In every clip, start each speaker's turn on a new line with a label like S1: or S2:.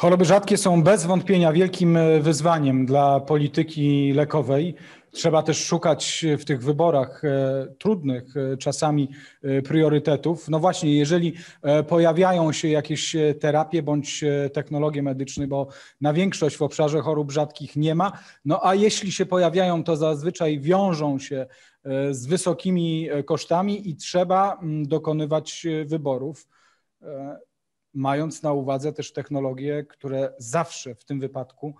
S1: Choroby rzadkie są bez wątpienia wielkim e, wyzwaniem dla polityki lekowej. Trzeba też szukać w tych wyborach e, trudnych e, czasami priorytetów. No właśnie, jeżeli pojawiają się jakieś terapie bądź technologie medyczne, bo na większość w obszarze chorób rzadkich nie ma, no a jeśli się pojawiają, to zazwyczaj wiążą się z wysokimi kosztami i trzeba mm, dokonywać wyborów mając na uwadze też technologie, które zawsze w tym wypadku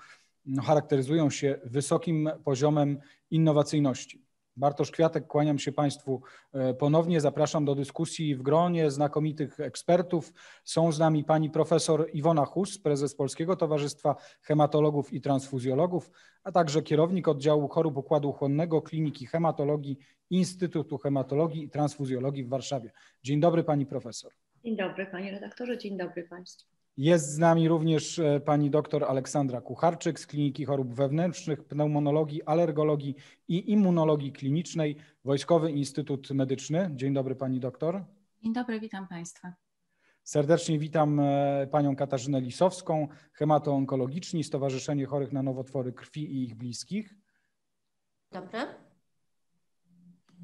S1: no, charakteryzują się wysokim poziomem innowacyjności. Bartosz Kwiatek, kłaniam się Państwu e, ponownie. Zapraszam do dyskusji w gronie znakomitych ekspertów. Są z nami pani profesor Iwona Hus, prezes Polskiego Towarzystwa Hematologów i Transfuzjologów, a także kierownik oddziału chorób układu chłonnego Kliniki Hematologii Instytutu Hematologii i Transfuzjologii w Warszawie. Dzień dobry pani profesor.
S2: Dzień dobry panie redaktorze, dzień dobry państwu.
S1: Jest z nami również e, pani doktor Aleksandra Kucharczyk z Kliniki Chorób Wewnętrznych, Pneumonologii, Alergologii i Immunologii Klinicznej, Wojskowy Instytut Medyczny. Dzień dobry pani doktor.
S3: Dzień dobry, witam państwa.
S1: Serdecznie witam e, panią Katarzynę Lisowską, hematoonkologiczni, Stowarzyszenie Chorych na Nowotwory Krwi i ich bliskich.
S4: Dobry.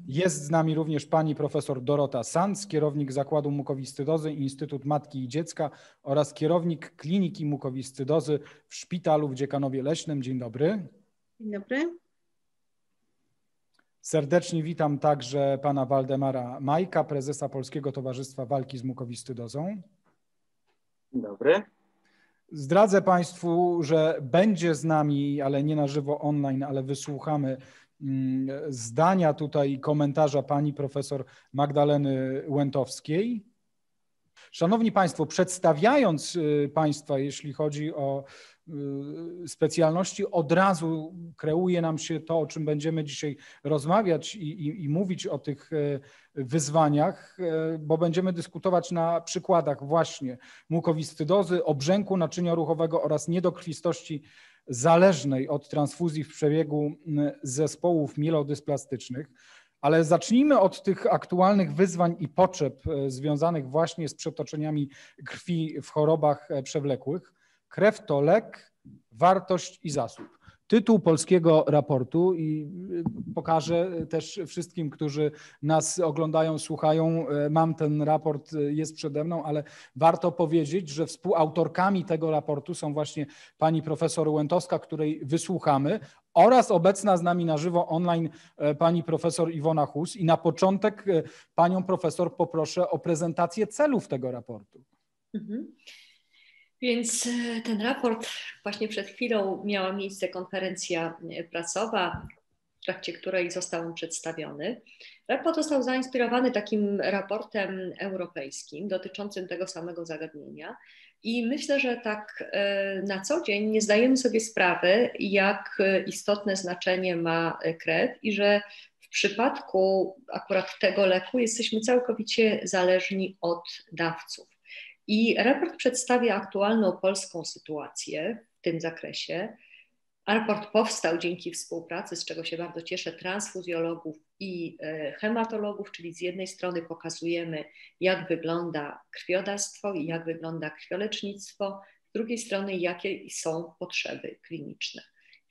S1: Jest z nami również pani profesor Dorota Sanz, kierownik Zakładu Mukowiscydozy Instytut Matki i Dziecka oraz kierownik Kliniki Mukowiscydozy w Szpitalu w Dziekanowie Leśnym. Dzień dobry.
S4: Dzień dobry.
S1: Serdecznie witam także pana Waldemara Majka, prezesa Polskiego Towarzystwa Walki z Mukowiscydozą.
S5: Dzień dobry.
S1: Zdradzę Państwu, że będzie z nami, ale nie na żywo online, ale wysłuchamy zdania tutaj komentarza pani profesor Magdaleny Łętowskiej. Szanowni Państwo, przedstawiając y, Państwa, jeśli chodzi o y, specjalności, od razu kreuje nam się to, o czym będziemy dzisiaj rozmawiać i, i, i mówić o tych y, wyzwaniach, bo będziemy dyskutować na przykładach właśnie mukowiscydozy, obrzęku naczynia ruchowego oraz niedokrwistości zależnej od transfuzji w przebiegu zespołów mielodysplastycznych. Ale zacznijmy od tych aktualnych wyzwań i potrzeb e, związanych właśnie z przetoczeniami krwi w chorobach e, przewlekłych. Krew to lek, wartość i zasób tytuł polskiego raportu i y, pokażę też wszystkim, którzy nas oglądają, słuchają. E, mam ten raport, y, jest przede mną, ale warto powiedzieć, że współautorkami tego raportu są właśnie pani profesor Łętowska, której wysłuchamy, oraz obecna z nami na żywo online e, pani profesor Iwona Hus. I na początek e, panią profesor poproszę o prezentację celów tego raportu. Mhm.
S2: Więc e, ten raport, właśnie przed chwilą miała miejsce konferencja e, prasowa, w trakcie której został on przedstawiony. Raport został zainspirowany takim raportem europejskim dotyczącym tego samego zagadnienia. I myślę, że tak e, na co dzień nie zdajemy sobie sprawy, jak istotne znaczenie ma krew i że w przypadku akurat tego leku jesteśmy całkowicie zależni od dawców. I raport przedstawia aktualną polską sytuację w tym zakresie. Raport powstał dzięki współpracy, z czego się bardzo cieszę, transfuzjologów i e, hematologów, czyli z jednej strony pokazujemy, jak wygląda krwiodawstwo i jak wygląda krwiolecznictwo, z drugiej strony, jakie są potrzeby kliniczne.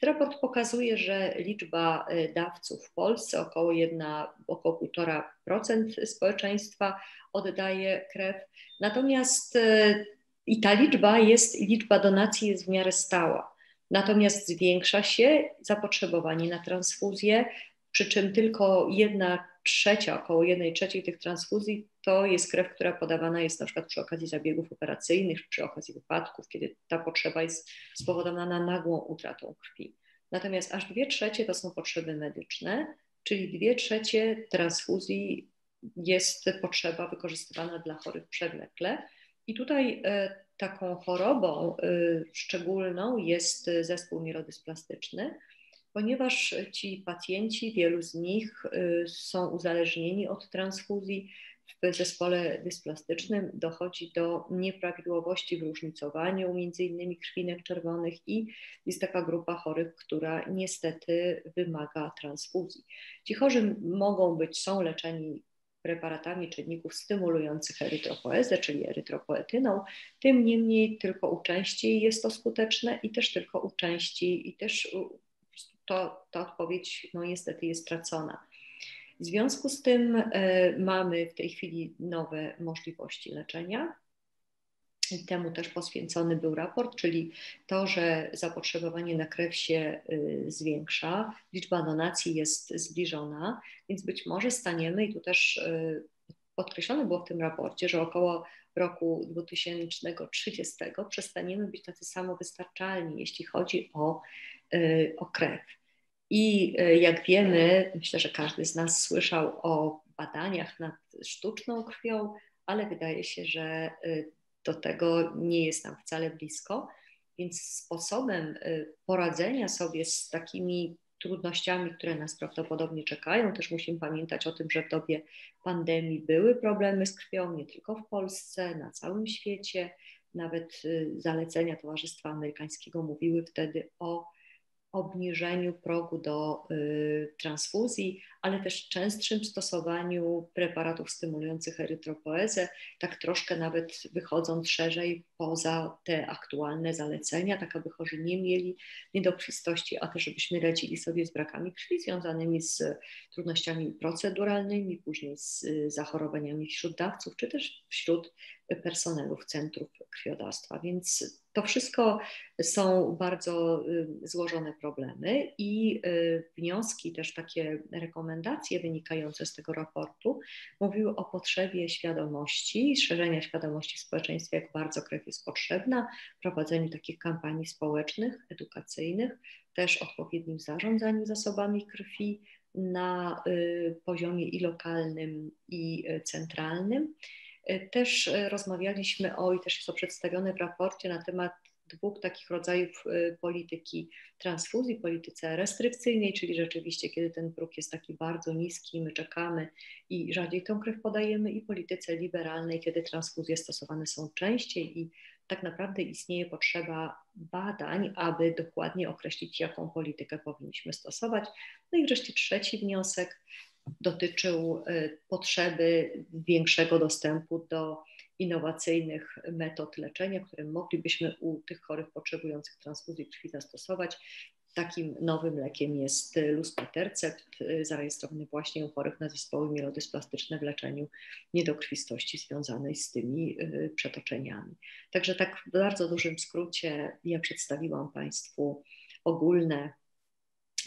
S2: Raport pokazuje, że liczba e, dawców w Polsce, około 1, około 1,5% społeczeństwa oddaje krew. Natomiast e, i ta liczba jest, liczba donacji jest w miarę stała. Natomiast zwiększa się zapotrzebowanie na transfuzję, przy czym tylko jedna trzecia, około jednej trzeciej tych transfuzji to jest krew, która podawana jest na przykład przy okazji zabiegów operacyjnych, przy okazji wypadków, kiedy ta potrzeba jest spowodowana nagłą utratą krwi. Natomiast aż dwie trzecie to są potrzeby medyczne, czyli dwie trzecie transfuzji jest potrzeba wykorzystywana dla chorych przewlekle. I tutaj e, taką chorobą e, szczególną jest zespół mielodysplastyczny, ponieważ ci pacjenci, wielu z nich są uzależnieni od transfuzji. W zespole dysplastycznym dochodzi do nieprawidłowości w różnicowaniu między innymi krwinek czerwonych i jest taka grupa chorych, która niestety wymaga transfuzji. Ci chorzy mogą być, są leczeni preparatami czynników stymulujących erytropoezę, czyli erytropoetyną, tym niemniej tylko u części jest to skuteczne i też tylko u części i też to, ta odpowiedź no niestety jest tracona. W związku z tym e, mamy w tej chwili nowe możliwości leczenia. I temu też poświęcony był raport, czyli to, że zapotrzebowanie na krew się y, zwiększa, liczba donacji jest zbliżona, więc być może staniemy, i tu też y, podkreślone było w tym raporcie, że około roku 2030 przestaniemy być tacy samowystarczalni, jeśli chodzi o, o krew. I jak wiemy, myślę, że każdy z nas słyszał o badaniach nad sztuczną krwią, ale wydaje się, że do tego nie jest nam wcale blisko, więc sposobem y, poradzenia sobie z takimi trudnościami, które nas prawdopodobnie czekają, też musimy pamiętać o tym, że w dobie pandemii były problemy z krwią, nie tylko w Polsce, na całym świecie. Nawet zalecenia Towarzystwa Amerykańskiego mówiły wtedy o obniżeniu progu do y, transfuzji, ale też częstszym stosowaniu preparatów stymulujących erytropoezę, tak troszkę nawet wychodząc szerzej poza te aktualne zalecenia, tak aby chorzy nie mieli niedokrwistości, a też żebyśmy radzili sobie z brakami krwi związanymi z trudnościami proceduralnymi, później z y, zachorowaniami wśród dawców, czy też wśród personelu w centrów krwiodawstwa. Więc to wszystko są bardzo y, złożone problemy i wnioski, też takie rekomendacje wynikające z tego raportu mówiły o potrzebie świadomości, szerzenia świadomości w społeczeństwie, jak bardzo krew jest potrzebna, prowadzeniu takich kampanii społecznych, edukacyjnych, też odpowiednim zarządzaniu zasobami krwi na y, poziomie i lokalnym, i y, centralnym. Y, też rozmawialiśmy o, i też jest to przedstawione w raporcie, na temat dwóch takich rodzajów y, polityki transfuzji, polityce restrykcyjnej, czyli rzeczywiście, kiedy ten próg jest taki bardzo niski, my czekamy i rzadziej tą krew podajemy, i polityce liberalnej, kiedy transfuzje stosowane są częściej i tak naprawdę istnieje potrzeba badań, aby dokładnie określić, jaką politykę powinniśmy stosować. No i wreszcie trzeci wniosek dotyczył y, potrzeby większego dostępu do innowacyjnych metod leczenia, które moglibyśmy u tych chorych potrzebujących transfuzji krwi zastosować. Takim nowym lekiem jest luspatercept, zarejestrowany właśnie u chorych na zespoły mielodysplastyczne w leczeniu niedokrwistości związanej z tymi y, przetoczeniami. Także tak w bardzo dużym skrócie ja przedstawiłam Państwu ogólne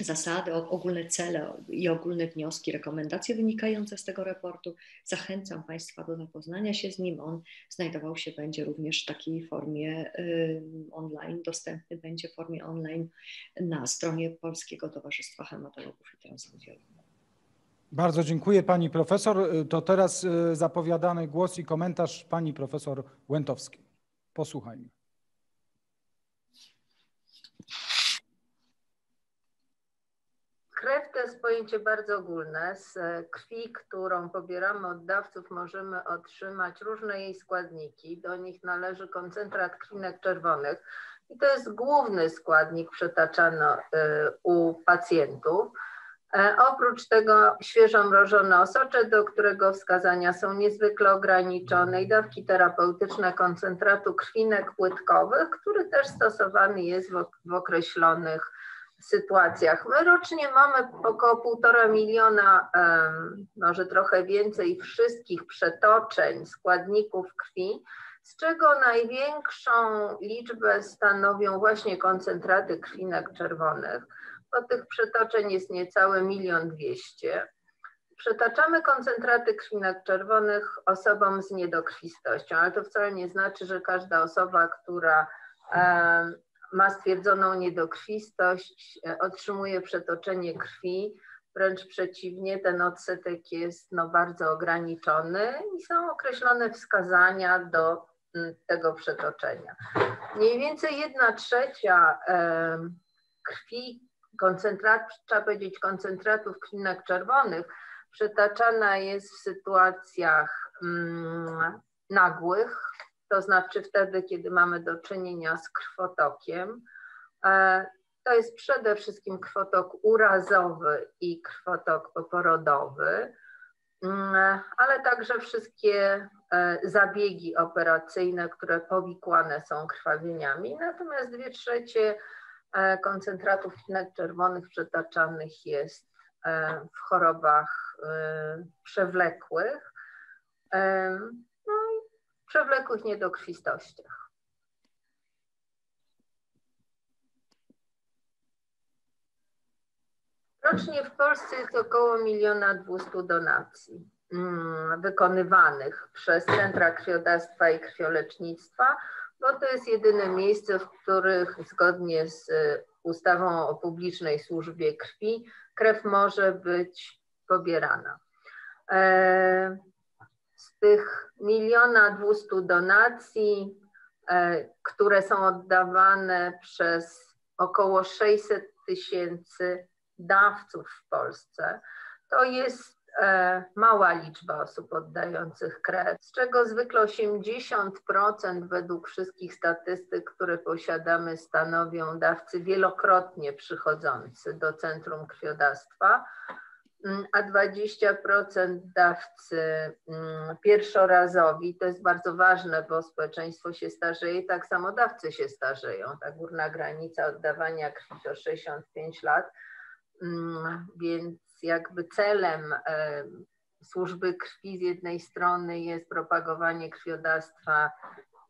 S2: zasady, ogólne cele i ogólne wnioski, rekomendacje wynikające z tego raportu. Zachęcam Państwa do zapoznania się z nim. On znajdował się będzie również w takiej formie online, dostępny będzie w formie online na stronie Polskiego Towarzystwa Hematologów i Transfuzjologów.
S1: Bardzo dziękuję Pani Profesor. To teraz y, zapowiadany głos i komentarz Pani Profesor Łętowskiej. Posłuchajmy.
S6: Krew to jest pojęcie bardzo ogólne. Z krwi, którą pobieramy od dawców, możemy otrzymać różne jej składniki. Do nich należy koncentrat krwinek czerwonych i to jest główny składnik przetaczany y, u pacjentów. E, oprócz tego świeżo mrożone osocze, do którego wskazania są niezwykle ograniczone i dawki terapeutyczne koncentratu krwinek płytkowych, który też stosowany jest w określonych sytuacjach. My rocznie mamy około półtora miliona, może trochę więcej wszystkich przetoczeń składników krwi, z czego największą liczbę stanowią właśnie koncentraty krwinek czerwonych, bo tych przetoczeń jest niecałe milion dwieście. Przetaczamy koncentraty krwinek czerwonych osobom z niedokrwistością, ale to wcale nie znaczy, że każda osoba, która ma stwierdzoną niedokrwistość, e, otrzymuje przetoczenie krwi, wręcz przeciwnie, ten odsetek jest no, bardzo ograniczony i są określone wskazania do mm, tego przetoczenia. Mniej więcej jedna trzecia krwi, koncentrat, trzeba powiedzieć koncentratów krwinek czerwonych, przetaczana jest w sytuacjach mm, nagłych, to znaczy wtedy, kiedy mamy do czynienia z krwotokiem. E, to jest przede wszystkim krwotok urazowy i krwotok poporodowy. mm, ale także wszystkie e, zabiegi operacyjne, które powikłane są krwawieniami. Natomiast dwie trzecie e, koncentratów tkinek czerwonych przetaczanych jest w chorobach przewlekłych, przewlekłych niedokrwistościach. Rocznie w Polsce jest około miliona dwustu donacji mm, wykonywanych przez Centra Krwiodawstwa i Krwiolecznictwa, bo to jest jedyne miejsce, w których zgodnie z y, ustawą o publicznej służbie krwi krew może być pobierana. E, z tych miliona dwustu donacji, e, które są oddawane przez około 600 tysięcy dawców w Polsce, to jest e, mała liczba osób oddających krew, z czego zwykle 80% według wszystkich statystyk, które posiadamy, stanowią dawcy wielokrotnie przychodzący do centrum krwiodawstwa, a 20% dawcy mm, pierwszorazowi. To jest bardzo ważne, bo społeczeństwo się starzeje, tak samo dawcy się starzeją. Ta górna granica oddawania krwi to 65 lat Mm, więc jakby celem e, służby krwi z jednej strony jest propagowanie krwiodawstwa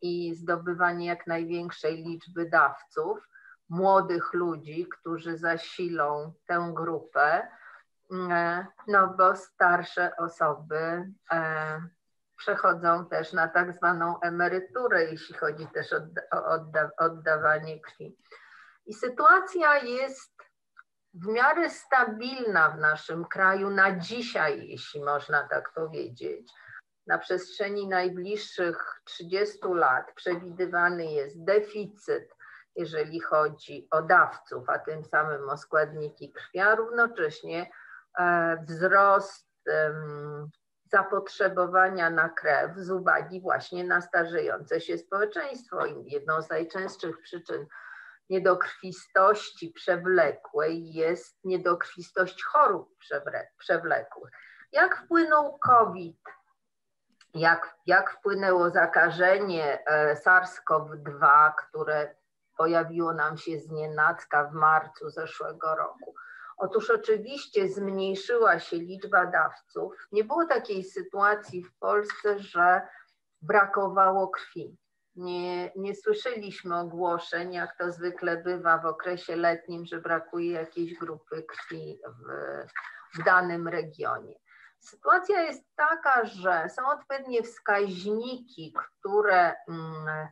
S6: i zdobywanie jak największej liczby dawców, młodych ludzi, którzy zasilą tę grupę, no bo starsze osoby e, przechodzą też na tak zwaną emeryturę, jeśli chodzi też o odda oddawanie krwi. I sytuacja jest w miarę stabilna w naszym kraju na dzisiaj, jeśli można tak powiedzieć. Na przestrzeni najbliższych 30 lat przewidywany jest deficyt, jeżeli chodzi o dawców, a tym samym o składniki krwi, a równocześnie wzrost zapotrzebowania na krew z uwagi właśnie na starzejące się społeczeństwo. Jedną z najczęstszych przyczyn niedokrwistości przewlekłej jest niedokrwistość chorób przewlekłych. Jak wpłynął COVID? Jak, jak wpłynęło zakażenie e, SARS-CoV-2, które pojawiło nam się z nienacka w marcu zeszłego roku? Otóż oczywiście zmniejszyła się liczba dawców. Nie było takiej sytuacji w Polsce, że brakowało krwi nie, nie słyszeliśmy ogłoszeń, jak to zwykle bywa w okresie letnim, że brakuje jakiejś grupy krwi w, w danym regionie. Sytuacja jest taka, że są odpowiednie wskaźniki, które, mm,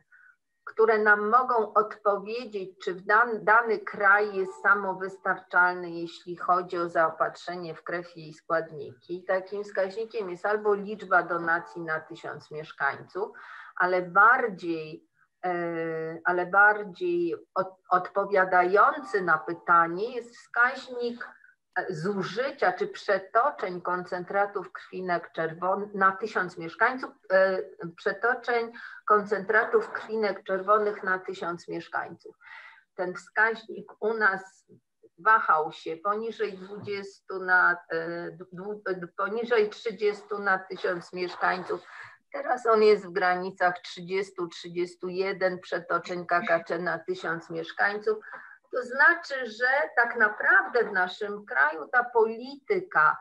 S6: które nam mogą odpowiedzieć, czy dan, dany kraj jest samowystarczalny, jeśli chodzi o zaopatrzenie w krew i składniki. Takim wskaźnikiem jest albo liczba donacji na tysiąc mieszkańców, ale bardziej, e, ale bardziej odpowiadający na pytanie jest wskaźnik zużycia czy przetoczeń koncentratów krwinek czerwonych na tysiąc mieszkańców, e, przetoczeń koncentratów krwinek czerwonych na tysiąc mieszkańców. Ten wskaźnik u nas wahał się poniżej 20 na, poniżej 30 na tysiąc mieszkańców Teraz on jest w granicach 30-31 przetoczeń KKC na tysiąc mieszkańców. To znaczy, że tak naprawdę w naszym kraju ta polityka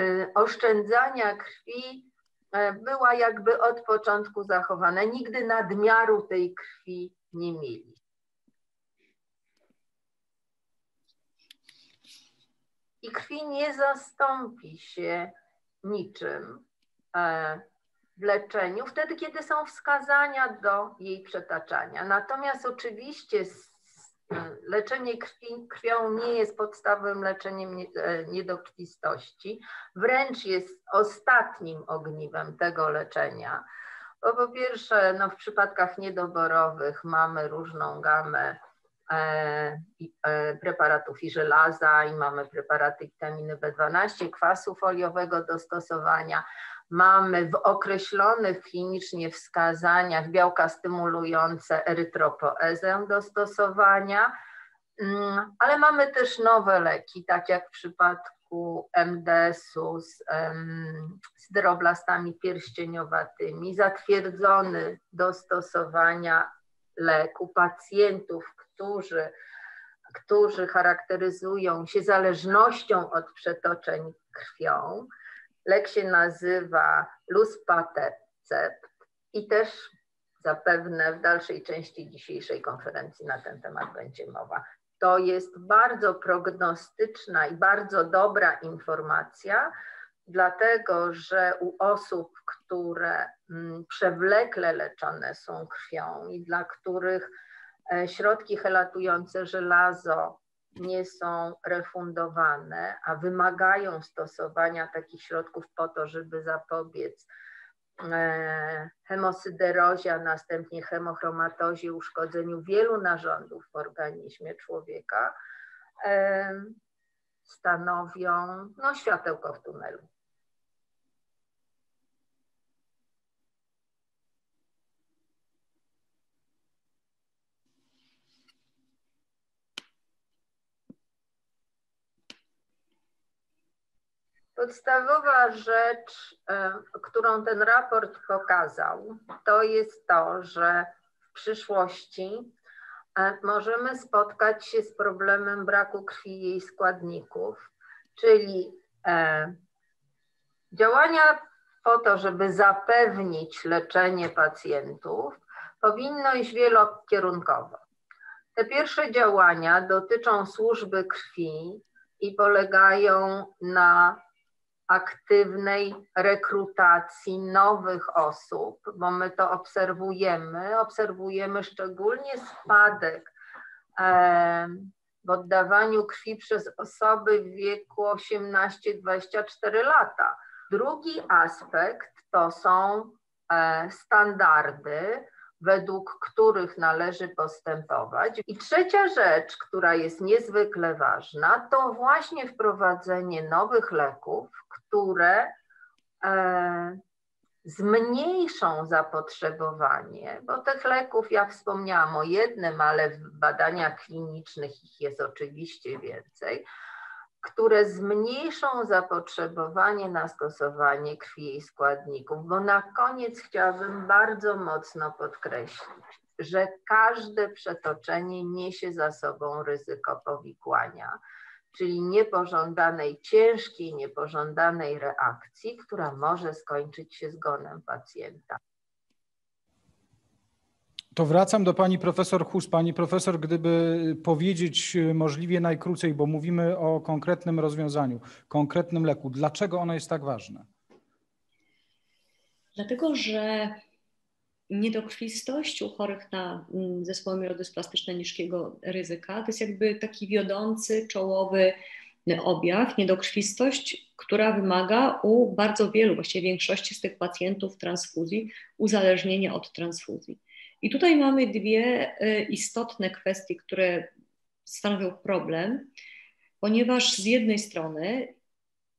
S6: y, oszczędzania krwi y, była jakby od początku zachowana. Nigdy nadmiaru tej krwi nie mieli. I krwi nie zastąpi się niczym e, w leczeniu, wtedy kiedy są wskazania do jej przetaczania. Natomiast oczywiście leczenie krwi, krwią nie jest podstawowym leczeniem e, niedokrwistości, wręcz jest ostatnim ogniwem tego leczenia. Bo po pierwsze, no w przypadkach niedoborowych mamy różną gamę e, e, preparatów i żelaza i mamy preparaty witaminy B12, kwasu foliowego do stosowania, mamy w określonych klinicznie wskazaniach białka stymulujące erytropoezę do stosowania, mm, ale mamy też nowe leki, tak jak w przypadku MDS-u z, z droblastami pierścieniowatymi, zatwierdzony do stosowania leku pacjentów, którzy, którzy charakteryzują się zależnością od przetoczeń krwią. Lek się nazywa Luspatercept i też zapewne w dalszej części dzisiejszej konferencji na ten temat będzie mowa. To jest bardzo prognostyczna i bardzo dobra informacja, dlatego że u osób, które mm, przewlekle leczone są krwią i dla których e, środki helatujące żelazo nie są refundowane, a wymagają stosowania takich środków po to, żeby zapobiec e, hemosyderozie, a następnie hemochromatozie, uszkodzeniu wielu narządów w organizmie człowieka, e, stanowią no, światełko w tunelu. Podstawowa rzecz, e, którą ten raport pokazał, to jest to, że w przyszłości e, możemy spotkać się z problemem braku krwi i jej składników, czyli e, działania po to, żeby zapewnić leczenie pacjentów, powinno iść wielokierunkowo. Te pierwsze działania dotyczą służby krwi i polegają na aktywnej rekrutacji nowych osób, bo my to obserwujemy. Obserwujemy szczególnie spadek w oddawaniu krwi przez osoby w wieku 18-24 lata. Drugi aspekt to są e, standardy, według których należy postępować. I trzecia rzecz, która jest niezwykle ważna, to właśnie wprowadzenie nowych leków, które e, zmniejszą zapotrzebowanie, bo tych leków, ja wspomniałam o jednym, ale w badaniach klinicznych ich jest oczywiście więcej, które zmniejszą zapotrzebowanie na stosowanie krwi i składników. Bo na koniec chciałabym bardzo mocno podkreślić, że każde przetoczenie niesie za sobą ryzyko powikłania, czyli niepożądanej, ciężkiej, niepożądanej reakcji, która może skończyć się zgonem pacjenta.
S1: To wracam do pani profesor Hus. Pani profesor, gdyby powiedzieć możliwie najkrócej, bo mówimy o konkretnym rozwiązaniu, konkretnym leku, dlaczego ono jest tak ważne?
S2: Dlatego, że niedokrwistość u chorych na mm, zespoły mielodysplastyczne niskiego ryzyka to jest jakby taki wiodący, czołowy objaw, niedokrwistość, która wymaga u bardzo wielu, właściwie większości z tych pacjentów transfuzji, uzależnienia od transfuzji. I tutaj mamy dwie e, istotne kwestie, które stanowią problem, ponieważ z jednej strony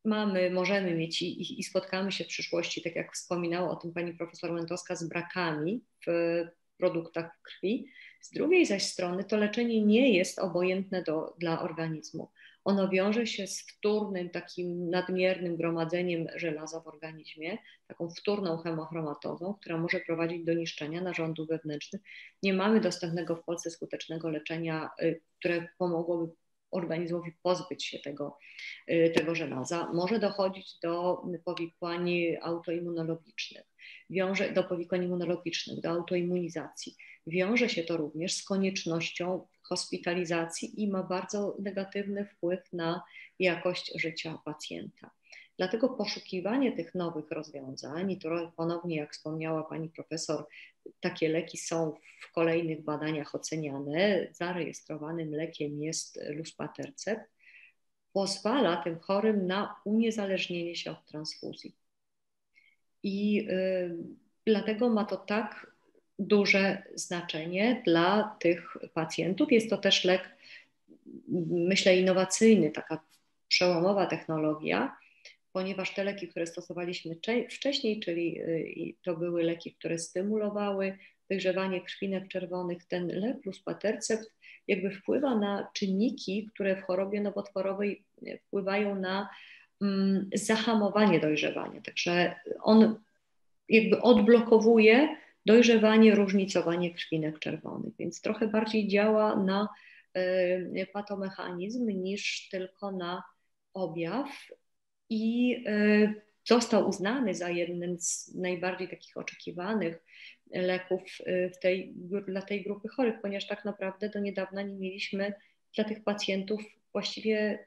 S2: mamy, możemy mieć i, i, spotkamy się w przyszłości, tak jak wspominała o tym pani profesor Łętowska, z brakami w produktach krwi. Z drugiej zaś strony to leczenie nie jest obojętne do, dla organizmu ono wiąże się z wtórnym, takim nadmiernym gromadzeniem żelaza w organizmie, taką wtórną hemochromatozą, która może prowadzić do niszczenia narządów wewnętrznych. Nie mamy dostępnego w Polsce skutecznego leczenia, y, które pomogłoby organizmowi pozbyć się tego, y, tego żelaza. Może dochodzić do powikłań autoimmunologicznych, wiąże do powikłań immunologicznych, do autoimmunizacji. Wiąże się to również z koniecznością hospitalizacji i ma bardzo negatywny wpływ na jakość życia pacjenta. Dlatego poszukiwanie tych nowych rozwiązań, i to ponownie, jak wspomniała pani profesor, takie leki są w kolejnych badaniach oceniane. Zarejestrowanym lekiem jest luspatercept. Pozwala tym chorym na uniezależnienie się od transfuzji. I y, dlatego ma to tak duże znaczenie dla tych pacjentów. Jest to też lek, myślę, innowacyjny, taka przełomowa technologia, ponieważ te leki, które stosowaliśmy wcześniej, czyli y, to były leki, które stymulowały wygrzewanie krwinek czerwonych, ten lek plus patercept jakby wpływa na czynniki, które w chorobie nowotworowej wpływają na mm, zahamowanie dojrzewania. Także on jakby odblokowuje dojrzewanie, różnicowanie krwinek czerwonych, więc trochę bardziej działa na y, patomechanizm niż tylko na objaw i y, został uznany za jeden z najbardziej takich oczekiwanych leków y, w tej, dla tej grupy chorych, ponieważ tak naprawdę do niedawna nie mieliśmy dla tych pacjentów właściwie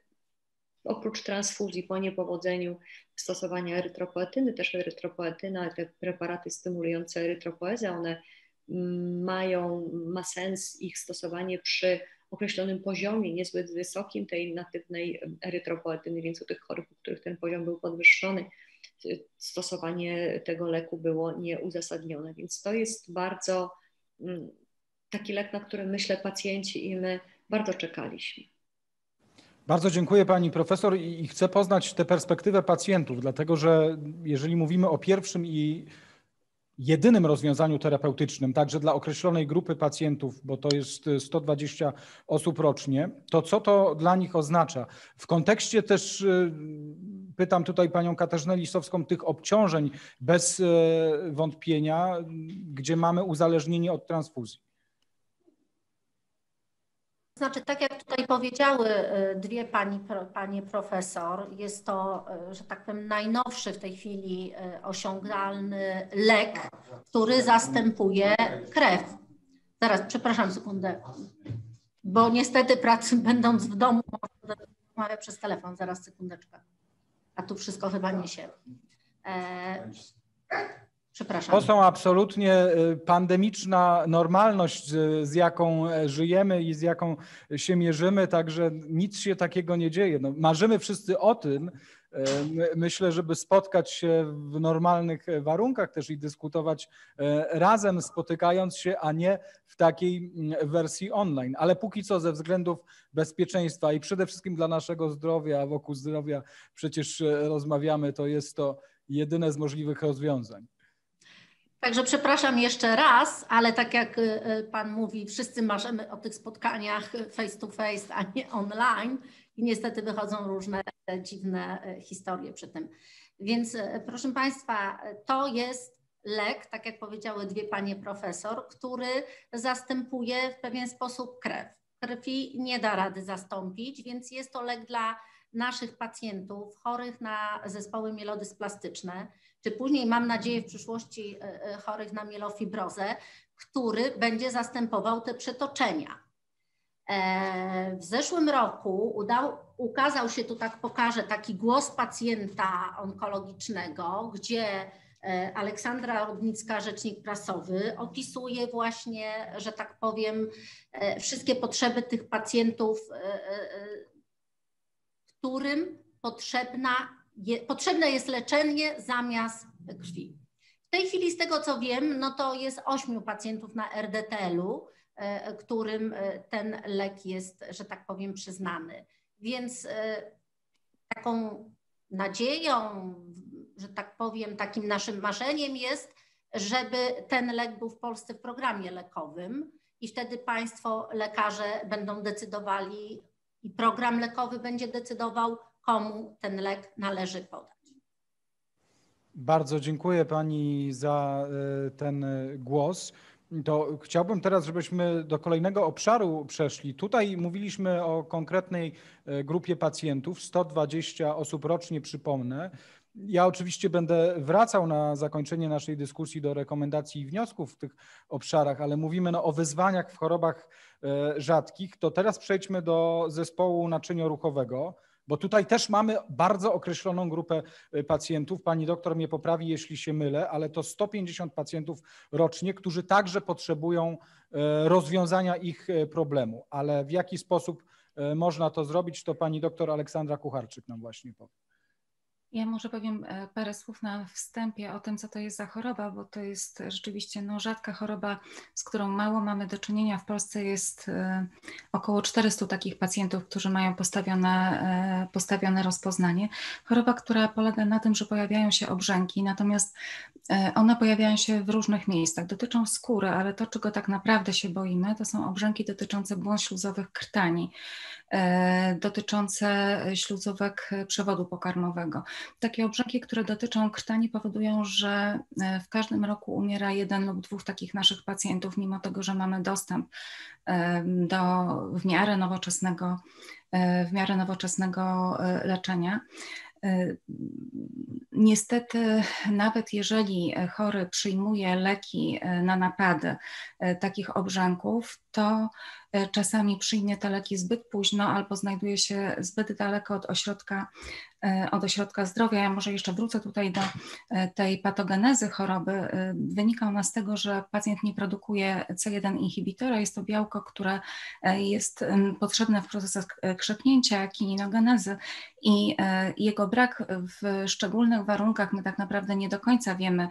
S2: oprócz transfuzji po niepowodzeniu stosowania erytropoetyny, też erytropoetyna, te preparaty stymulujące erytropoezę, one mm, mają, ma sens ich stosowanie przy określonym poziomie, niezbyt wysokim tej natywnej erytropoetyny, więc u tych chorych, u których ten poziom był podwyższony, stosowanie tego leku było nieuzasadnione. Więc to jest bardzo mm, taki lek, na który myślę pacjenci i my bardzo czekaliśmy.
S1: Bardzo dziękuję pani profesor i chcę poznać tę perspektywę pacjentów, dlatego że jeżeli mówimy o pierwszym i jedynym rozwiązaniu terapeutycznym, także dla określonej grupy pacjentów, bo to jest 120 osób rocznie, to co to dla nich oznacza? W kontekście też y, pytam tutaj panią Katarzynę Lisowską, tych obciążeń bez y, wątpienia, gdzie mamy uzależnienie od transfuzji.
S4: Znaczy, tak jak tutaj powiedziały y, dwie pani, panie profesor, jest to, y, że tak powiem, najnowszy w tej chwili y, osiągalny lek, który zastępuje krew. Zaraz, przepraszam sekundę, bo niestety pracy, będąc w domu, rozmawiam przez telefon, zaraz sekundeczkę. A tu wszystko chyba niesie. E, Przepraszam.
S1: To są absolutnie y, pandemiczna normalność, z jaką e, żyjemy i z jaką się mierzymy, także nic się takiego nie dzieje. No, marzymy wszyscy o tym, e, myślę, żeby spotkać się w normalnych warunkach też i dyskutować e, razem, spotykając się, a nie w takiej mm, wersji online. Ale póki co ze względów bezpieczeństwa i przede wszystkim dla naszego zdrowia, wokół zdrowia przecież rozmawiamy, to jest to jedyne z możliwych rozwiązań.
S4: Także przepraszam jeszcze raz, ale tak jak y, y, Pan mówi, wszyscy marzymy o tych spotkaniach face to face, a nie online i niestety wychodzą różne dziwne y, historie przy tym. Więc proszę Państwa, to jest lek, tak jak powiedziały dwie Panie profesor, który zastępuje w pewien sposób krew. Krwi nie da rady zastąpić, więc jest to lek dla naszych pacjentów chorych na zespoły mielodysplastyczne, czy później mam nadzieję w przyszłości e, e, chorych na mielofibrozę, który będzie zastępował te przetoczenia. E, w zeszłym roku udał, ukazał się, tu tak pokażę, taki głos pacjenta onkologicznego, gdzie Aleksandra Rudnicka, rzecznik prasowy, opisuje właśnie, że tak powiem, wszystkie potrzeby tych pacjentów, którym potrzebna je, potrzebne jest leczenie zamiast krwi. W tej chwili, z tego co wiem, no to jest ośmiu pacjentów na RDTL-u, e, którym e, ten lek jest, że tak powiem, przyznany. Więc e, taką nadzieją, że tak powiem, takim naszym marzeniem jest, żeby ten lek był w Polsce w programie lekowym i wtedy Państwo, lekarze będą decydowali i program lekowy będzie decydował, komu ten lek należy podać.
S1: Bardzo dziękuję Pani za e, ten głos. To chciałbym teraz, żebyśmy do kolejnego obszaru przeszli. Tutaj mówiliśmy o konkretnej e, grupie pacjentów, 120 osób rocznie, przypomnę. Ja oczywiście będę wracał na zakończenie naszej dyskusji do rekomendacji i wniosków w tych obszarach, ale mówimy no o wyzwaniach w chorobach e, rzadkich. To teraz przejdźmy do zespołu naczynioruchowego bo tutaj też mamy bardzo określoną grupę y, pacjentów. Pani doktor mnie poprawi, jeśli się mylę, ale to 150 pacjentów rocznie, którzy także potrzebują y, rozwiązania ich y, problemu. Ale w jaki sposób można to zrobić, to pani doktor Aleksandra Kucharczyk nam właśnie powie.
S3: Ja może powiem e, parę słów na wstępie o tym, co to jest za choroba, bo to jest rzeczywiście no, rzadka choroba, z którą mało mamy do czynienia. W Polsce jest e, około 400 takich pacjentów, którzy mają postawione, e, postawione rozpoznanie. Choroba, która polega na tym, że pojawiają się obrzęki, natomiast one pojawiają się w różnych miejscach. Dotyczą skóry, ale to, czego tak naprawdę się boimy, to są obrzęki dotyczące błon śluzowych krtani. Dotyczące śluzówek przewodu pokarmowego. Takie obrzęki, które dotyczą krtani powodują, że w każdym roku umiera jeden lub dwóch takich naszych pacjentów, mimo tego, że mamy dostęp do w miarę nowoczesnego, w miarę nowoczesnego leczenia. Niestety, nawet jeżeli chory przyjmuje leki na napady takich obrzęków, to E, czasami przyjmie te leki zbyt późno albo znajduje się zbyt daleko od ośrodka, e, od ośrodka zdrowia. Ja może jeszcze wrócę tutaj do e, tej patogenezy choroby. Wynika ona z tego, że pacjent nie produkuje C1 inhibitora. Jest to białko, które jest potrzebne w procesach krzepnięcia, kininogenezy i jego brak w szczególnych warunkach, my tak naprawdę nie do końca wiemy,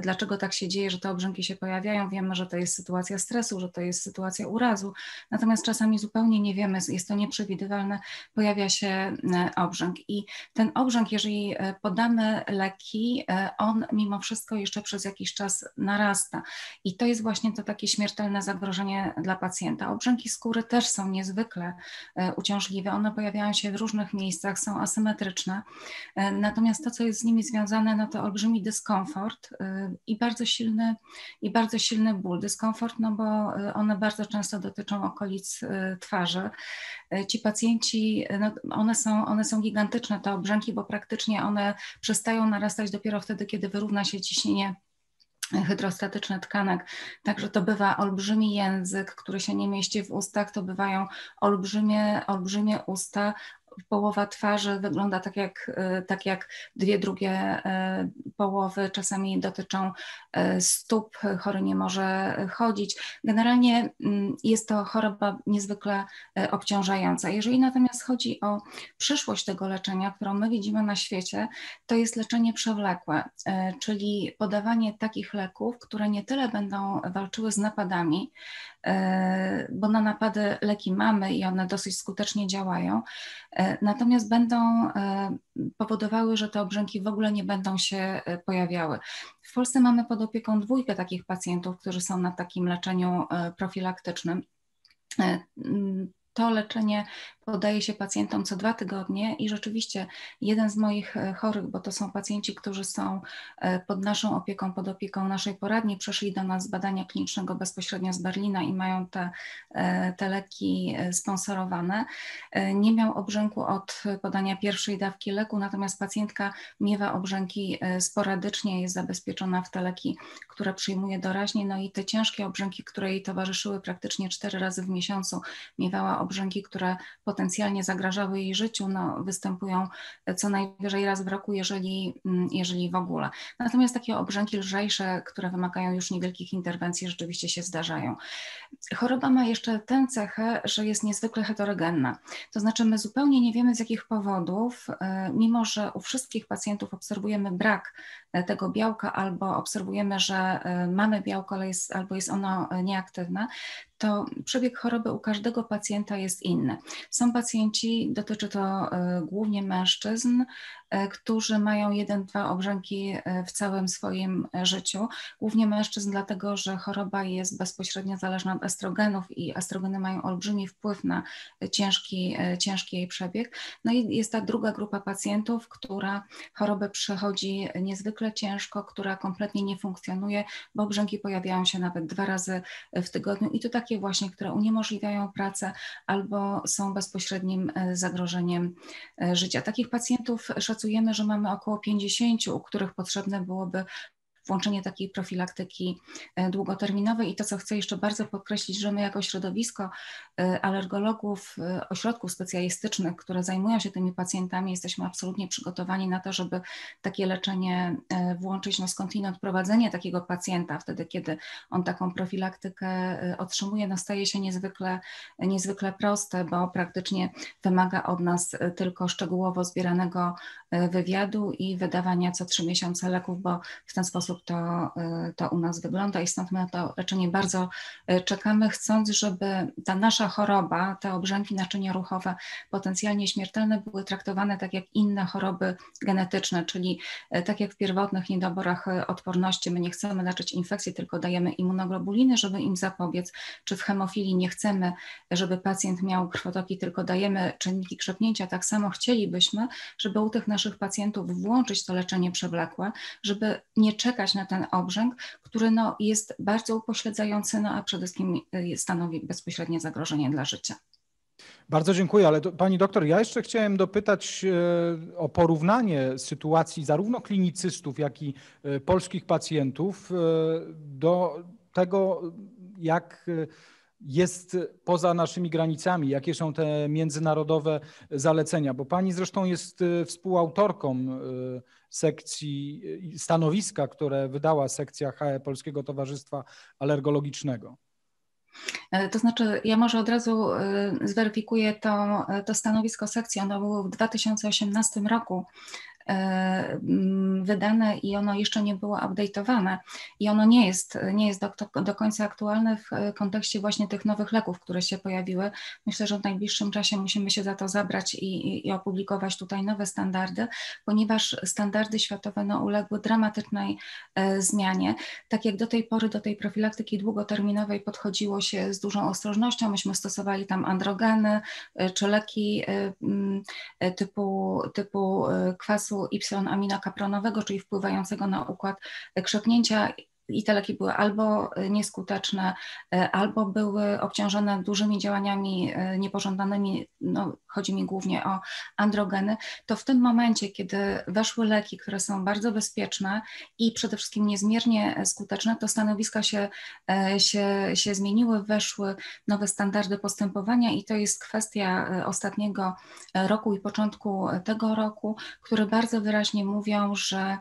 S3: dlaczego tak się dzieje, że te obrzęki się pojawiają. Wiemy, że to jest sytuacja stresu, że to jest sytuacja urazu, natomiast czasami zupełnie nie wiemy, jest to nieprzewidywalne, pojawia się e, obrzęk. I ten obrzęk, jeżeli e, podamy leki, e, on mimo wszystko jeszcze przez jakiś czas narasta. I to jest właśnie to takie śmiertelne zagrożenie dla pacjenta. Obrzęki skóry też są niezwykle uciążliwe. One pojawiają się w różnych miejscach, są asymetryczne. Natomiast to, co jest z nimi związane, no to olbrzymi dyskomfort i bardzo silny, i bardzo silny ból. Dyskomfort, no bo one bardzo często dotyczą okolic twarzy. Ci pacjenci, no one, są, one są gigantyczne, obrzęki, bo praktycznie one przestają narastać dopiero wtedy, kiedy wyrówna się ciśnienie hydrostatyczne tkanek. Także to bywa olbrzymi język, który się nie mieści w ustach, to bywają olbrzymie, olbrzymie usta, połowa twarzy wygląda tak jak, e, tak jak dwie drugie e, połowy, czasami dotyczą e, stóp, chory nie może chodzić. Generalnie mm, jest to choroba niezwykle obciążająca. Jeżeli natomiast chodzi o przyszłość tego leczenia, którą my widzimy na świecie, to jest leczenie przewlekłe, czyli podawanie takich leków, które nie tyle będą walczyły z napadami, bo na napady leki mamy i one dosyć skutecznie działają, E, natomiast będą e, powodowały, że te obrzęki w ogóle nie będą się e, pojawiały. W Polsce mamy pod opieką dwójkę takich pacjentów, którzy są na takim leczeniu profilaktycznym. To leczenie podaje się pacjentom co dwa tygodnie i rzeczywiście jeden z moich e, chorych, bo to są pacjenci, którzy są e, pod naszą opieką, pod opieką naszej poradni, przeszli do nas z badania klinicznego bezpośrednio z Berlina i mają te, e, te leki sponsorowane. Nie miał obrzęku od podania pierwszej dawki leku, natomiast pacjentka miewa obrzęki sporadycznie, jest zabezpieczona w te leki, które przyjmuje doraźnie, no i te ciężkie obrzęki, które jej towarzyszyły praktycznie cztery razy w miesiącu, miewała obrzęki, które potencjalnie zagrażały jej życiu, no, występują co najwyżej raz w roku, jeżeli, mm, jeżeli w ogóle. Natomiast takie obrzęki lżejsze, które wymagają już niewielkich interwencji, rzeczywiście się zdarzają. Choroba ma jeszcze tę cechę, że jest niezwykle heterogenna. To znaczy, my zupełnie nie wiemy z jakich powodów, e, mimo że u wszystkich pacjentów obserwujemy brak tego białka albo obserwujemy, że e, mamy białko, ale jest, albo jest ono nieaktywne, to przebieg choroby u każdego pacjenta jest inny. Są pacjenci, dotyczy to e, głównie mężczyzn, którzy mają jeden, dwa obrzęki e, w całym swoim e, życiu. Głównie mężczyzn, dlatego że choroba jest bezpośrednio zależna od estrogenów i estrogeny mają olbrzymi wpływ na ciężki, ciężki jej przebieg. No i jest ta druga grupa pacjentów, która chorobę przechodzi niezwykle ciężko, która kompletnie nie funkcjonuje, bo obrzęki pojawiają się nawet dwa razy w tygodniu i to takie właśnie, które uniemożliwiają pracę albo są bezpośrednim zagrożeniem życia. Takich pacjentów szacujemy szacujemy, że mamy około 50, u których potrzebne byłoby włączenie takiej profilaktyki e, długoterminowej. I to, co chcę jeszcze bardzo podkreślić, że my jako środowisko e, alergologów, e, ośrodków specjalistycznych, które zajmują się tymi pacjentami, jesteśmy absolutnie przygotowani na to, żeby takie leczenie włączyć, no skądinąd prowadzenie takiego pacjenta wtedy, kiedy on taką profilaktykę otrzymuje, no staje się niezwykle, niezwykle proste, bo praktycznie wymaga od nas tylko szczegółowo zbieranego wywiadu i wydawania co trzy miesiące leków, bo w ten sposób sposób to, to u nas wygląda i stąd my na to leczenie bardzo czekamy, chcąc, żeby ta nasza choroba, te obrzęki naczynia ruchowe potencjalnie śmiertelne były traktowane tak jak inne choroby genetyczne, czyli tak jak w pierwotnych niedoborach odporności. My nie chcemy leczyć infekcji, tylko dajemy immunoglobuliny, żeby im zapobiec, czy w hemofilii nie chcemy, żeby pacjent miał krwotoki, tylko dajemy czynniki krzepnięcia, tak samo chcielibyśmy, żeby u tych naszych pacjentów włączyć to leczenie przewlekłe, żeby nie czekać na ten obrzęk, który no, jest bardzo upośledzający, no, a przede wszystkim y, stanowi bezpośrednie zagrożenie dla życia.
S1: Bardzo dziękuję, ale to, pani doktor, ja jeszcze chciałem dopytać e, o porównanie sytuacji zarówno klinicystów, jak i e, polskich pacjentów e, do tego, jak jest poza naszymi granicami, jakie są te międzynarodowe zalecenia, bo pani zresztą jest współautorką sekcji stanowiska, które wydała sekcja HE Polskiego Towarzystwa Alergologicznego.
S3: E, to znaczy, ja może od razu zweryfikuję to, to stanowisko sekcji. Ono było w 2018 roku wydane i ono jeszcze nie było update'owane i ono nie jest, nie jest do, do końca aktualne w e, kontekście właśnie tych nowych leków, które się pojawiły. Myślę, że w najbliższym czasie musimy się za to zabrać i, i, opublikować tutaj nowe standardy, ponieważ standardy światowe no, uległy dramatycznej e, zmianie. Tak jak do tej pory do tej profilaktyki długoterminowej podchodziło się z dużą ostrożnością, myśmy stosowali tam androgeny czy leki typu, typu kwasu Y-amina kapronowego, czyli wpływającego na układ krzepnięcia i te leki były albo e, nieskuteczne, e, albo były obciążone dużymi działaniami e, niepożądanymi, no, chodzi mi głównie o androgeny, to w tym momencie, kiedy weszły leki, które są bardzo bezpieczne i przede wszystkim niezmiernie skuteczne, to stanowiska się, się, się zmieniły, weszły nowe standardy postępowania i to jest kwestia ostatniego roku i początku tego roku, które bardzo wyraźnie mówią, że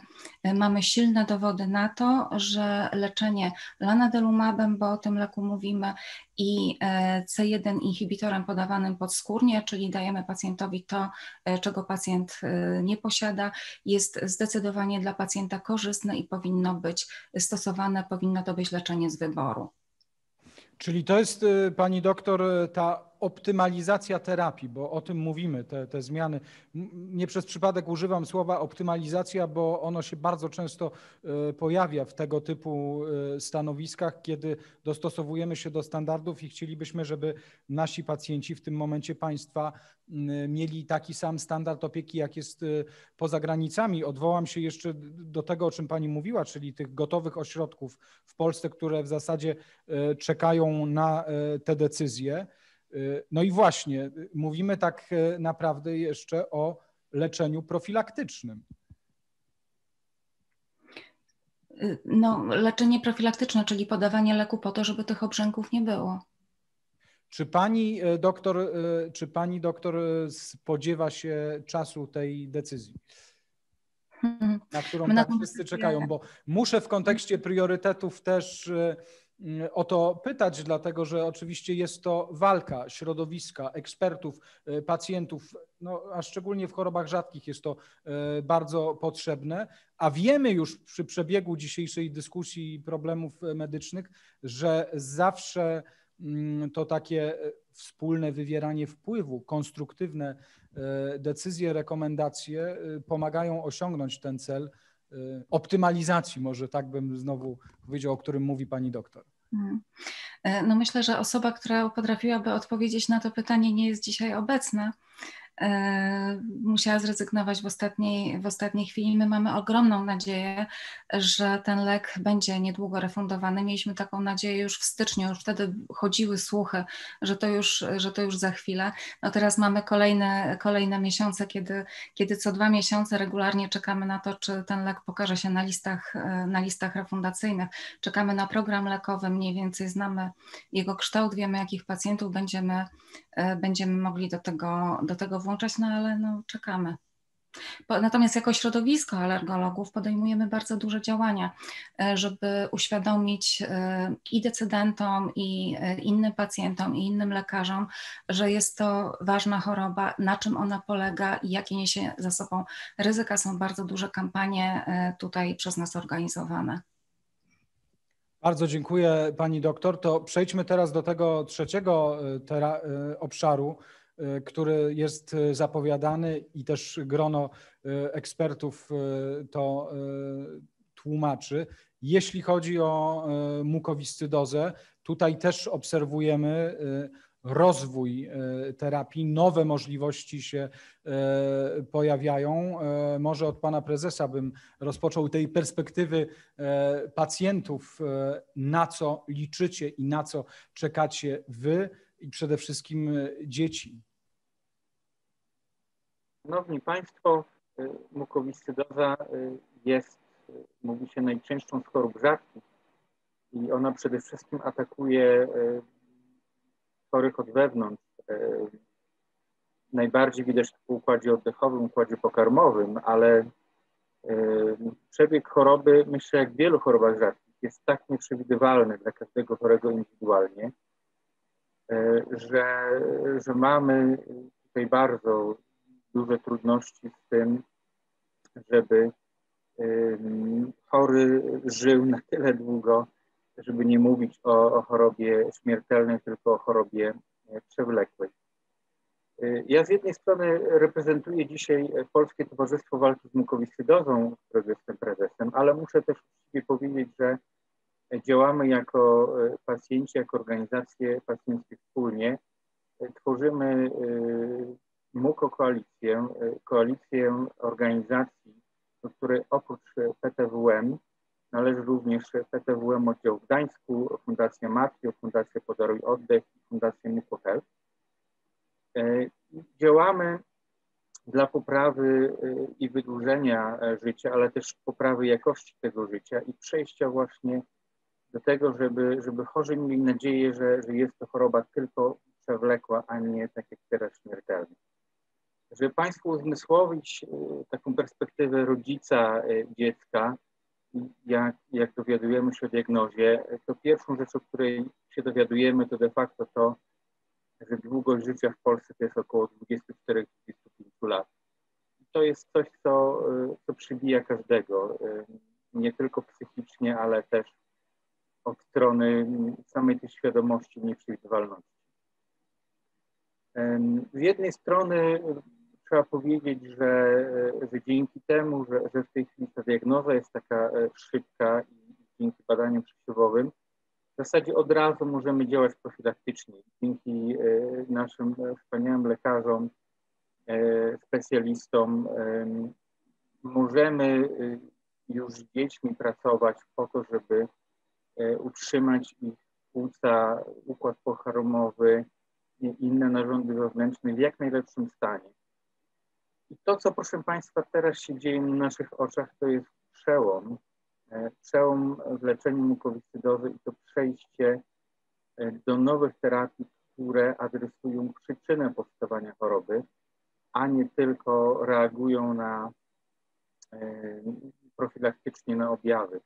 S3: mamy silne dowody na to, że leczenie lanadelumabem, bo o tym leku mówimy, i e, C1 inhibitorem podawanym podskórnie, czyli dajemy pacjentowi to, e, czego pacjent e, nie posiada, jest zdecydowanie dla pacjenta korzystne i powinno być stosowane, powinno to być leczenie z wyboru.
S1: Czyli to jest, pani doktor, ta optymalizacja terapii, bo o tym mówimy, te, te zmiany. Nie przez przypadek używam słowa optymalizacja, bo ono się bardzo często e, pojawia w tego typu e, stanowiskach, kiedy dostosowujemy się do standardów i chcielibyśmy, żeby nasi pacjenci, w tym momencie państwa, mieli taki sam standard opieki, jak jest e, poza granicami. Odwołam się jeszcze do tego, o czym Pani mówiła, czyli tych gotowych ośrodków w Polsce, które w zasadzie czekają na te decyzje. Y, no i właśnie, y, mówimy tak y, naprawdę jeszcze o leczeniu profilaktycznym.
S3: No, leczenie profilaktyczne, czyli podawanie leku po to, żeby tych obrzęków nie było.
S1: Czy pani doktor, czy pani doktor spodziewa się czasu tej decyzji? Hmm. Na którą My tak wszyscy czekają, bo muszę w kontekście priorytetów też o to pytać, dlatego że oczywiście jest to walka środowiska, ekspertów, e, pacjentów, no, a szczególnie w chorobach rzadkich jest to e, bardzo potrzebne, a wiemy już przy przebiegu dzisiejszej dyskusji problemów medycznych, że zawsze mm, to takie e, wspólne wywieranie wpływu, konstruktywne decyzje, rekomendacje pomagają osiągnąć ten cel optymalizacji, może tak bym znowu powiedział, o którym mówi pani doktor. Mhm.
S3: E, no myślę, że osoba, która potrafiłaby odpowiedzieć na to pytanie, nie jest dzisiaj obecna. E, musiała zrezygnować w ostatniej, w ostatniej chwili. My mamy ogromną nadzieję, że ten lek będzie niedługo refundowany. Mieliśmy taką nadzieję już w styczniu, już wtedy chodziły słuchy, że to już, że to już za chwilę. No teraz mamy kolejne, kolejne miesiące, kiedy, kiedy co dwa miesiące regularnie czekamy na to, czy ten lek pokaże się na listach, na listach refundacyjnych. Czekamy na program lekowy, mniej więcej znamy jego kształt, wiemy jakich pacjentów będziemy, e, będziemy mogli do tego, do tego włączać, no ale no, czekamy. Natomiast jako środowisko alergologów podejmujemy bardzo duże działania, e, żeby uświadomić e, i decydentom, i e, innym pacjentom, i innym lekarzom, że jest to ważna choroba, na czym ona polega i jakie niesie za sobą ryzyka. Są bardzo duże kampanie tutaj przez nas organizowane.
S1: Bardzo dziękuję pani doktor. To przejdźmy teraz do tego trzeciego obszaru, który jest e, zapowiadany i też grono e, ekspertów to tłumaczy. Jeśli chodzi o mukowiscydozę, tutaj też obserwujemy rozwój terapii, nowe możliwości się pojawiają. Może od pana prezesa bym rozpoczął tej perspektywy pacjentów, na co liczycie i na co czekacie wy i przede wszystkim dzieci.
S5: Szanowni Państwo, y, mukowiscydoza y, jest, y, mówi się, najczęstszą z chorób rzadkich i ona przede wszystkim atakuje chorych od wewnątrz. Najbardziej widać w układzie oddechowym, układzie pokarmowym, ale przebieg choroby, myślę, jak w wielu chorobach rzadkich, jest tak nieprzewidywalny dla każdego chorego indywidualnie, że, że mamy tutaj bardzo duże trudności z tym, żeby chory żył na tyle długo, żeby nie mówić o, o chorobie śmiertelnej, tylko o chorobie e, przewlekłej. E, ja z jednej strony reprezentuję dzisiaj Polskie Towarzystwo Walki z Mukowiscydozą, którego jestem prezesem, ale muszę też uczciwie powiedzieć, że działamy jako e, pacjenci, jako organizacje pacjenckie wspólnie. Tworzymy MUKO koalicję, e, koalicję organizacji, do której oprócz PTWM należy również PTWM oddział w Gdańsku, Fundacja Matio, Fundacja Podaruj Oddech i Fundacja MUKO Health. E, działamy dla poprawy e, i wydłużenia życia, ale też poprawy jakości tego życia i przejścia właśnie do tego, żeby, żeby chorzy mieli nadzieję, że, że jest to choroba tylko przewlekła, a nie tak jak teraz śmiertelna. Żeby Państwu uzmysłowić e, taką perspektywę rodzica e, dziecka, jak, jak dowiadujemy się o diagnozie, to pierwszą rzecz, o której się dowiadujemy, to de facto to, że długość życia w Polsce to jest około 24-25 lat. To jest coś, co, e, co przybija każdego, nie tylko psychicznie, ale też od strony samej tej świadomości nieprzewidywalności. Z jednej strony trzeba powiedzieć, że, że dzięki temu, że, że w tej chwili ta diagnoza jest taka e, szybka i dzięki badaniom przesiewowym, w zasadzie od razu możemy działać profilaktycznie. Dzięki e, naszym wspaniałym lekarzom, e, specjalistom możemy już z dziećmi pracować po to, żeby utrzymać ich płuca, układ pochromowy i inne narządy wewnętrzne w jak najlepszym stanie. I to, co proszę Państwa teraz się dzieje na naszych oczach, to jest przełom. E, przełom w leczeniu mukowiscydozy i to przejście e, do nowych terapii, które adresują przyczynę powstawania choroby, a nie tylko reagują na e, profilaktycznie na objawy.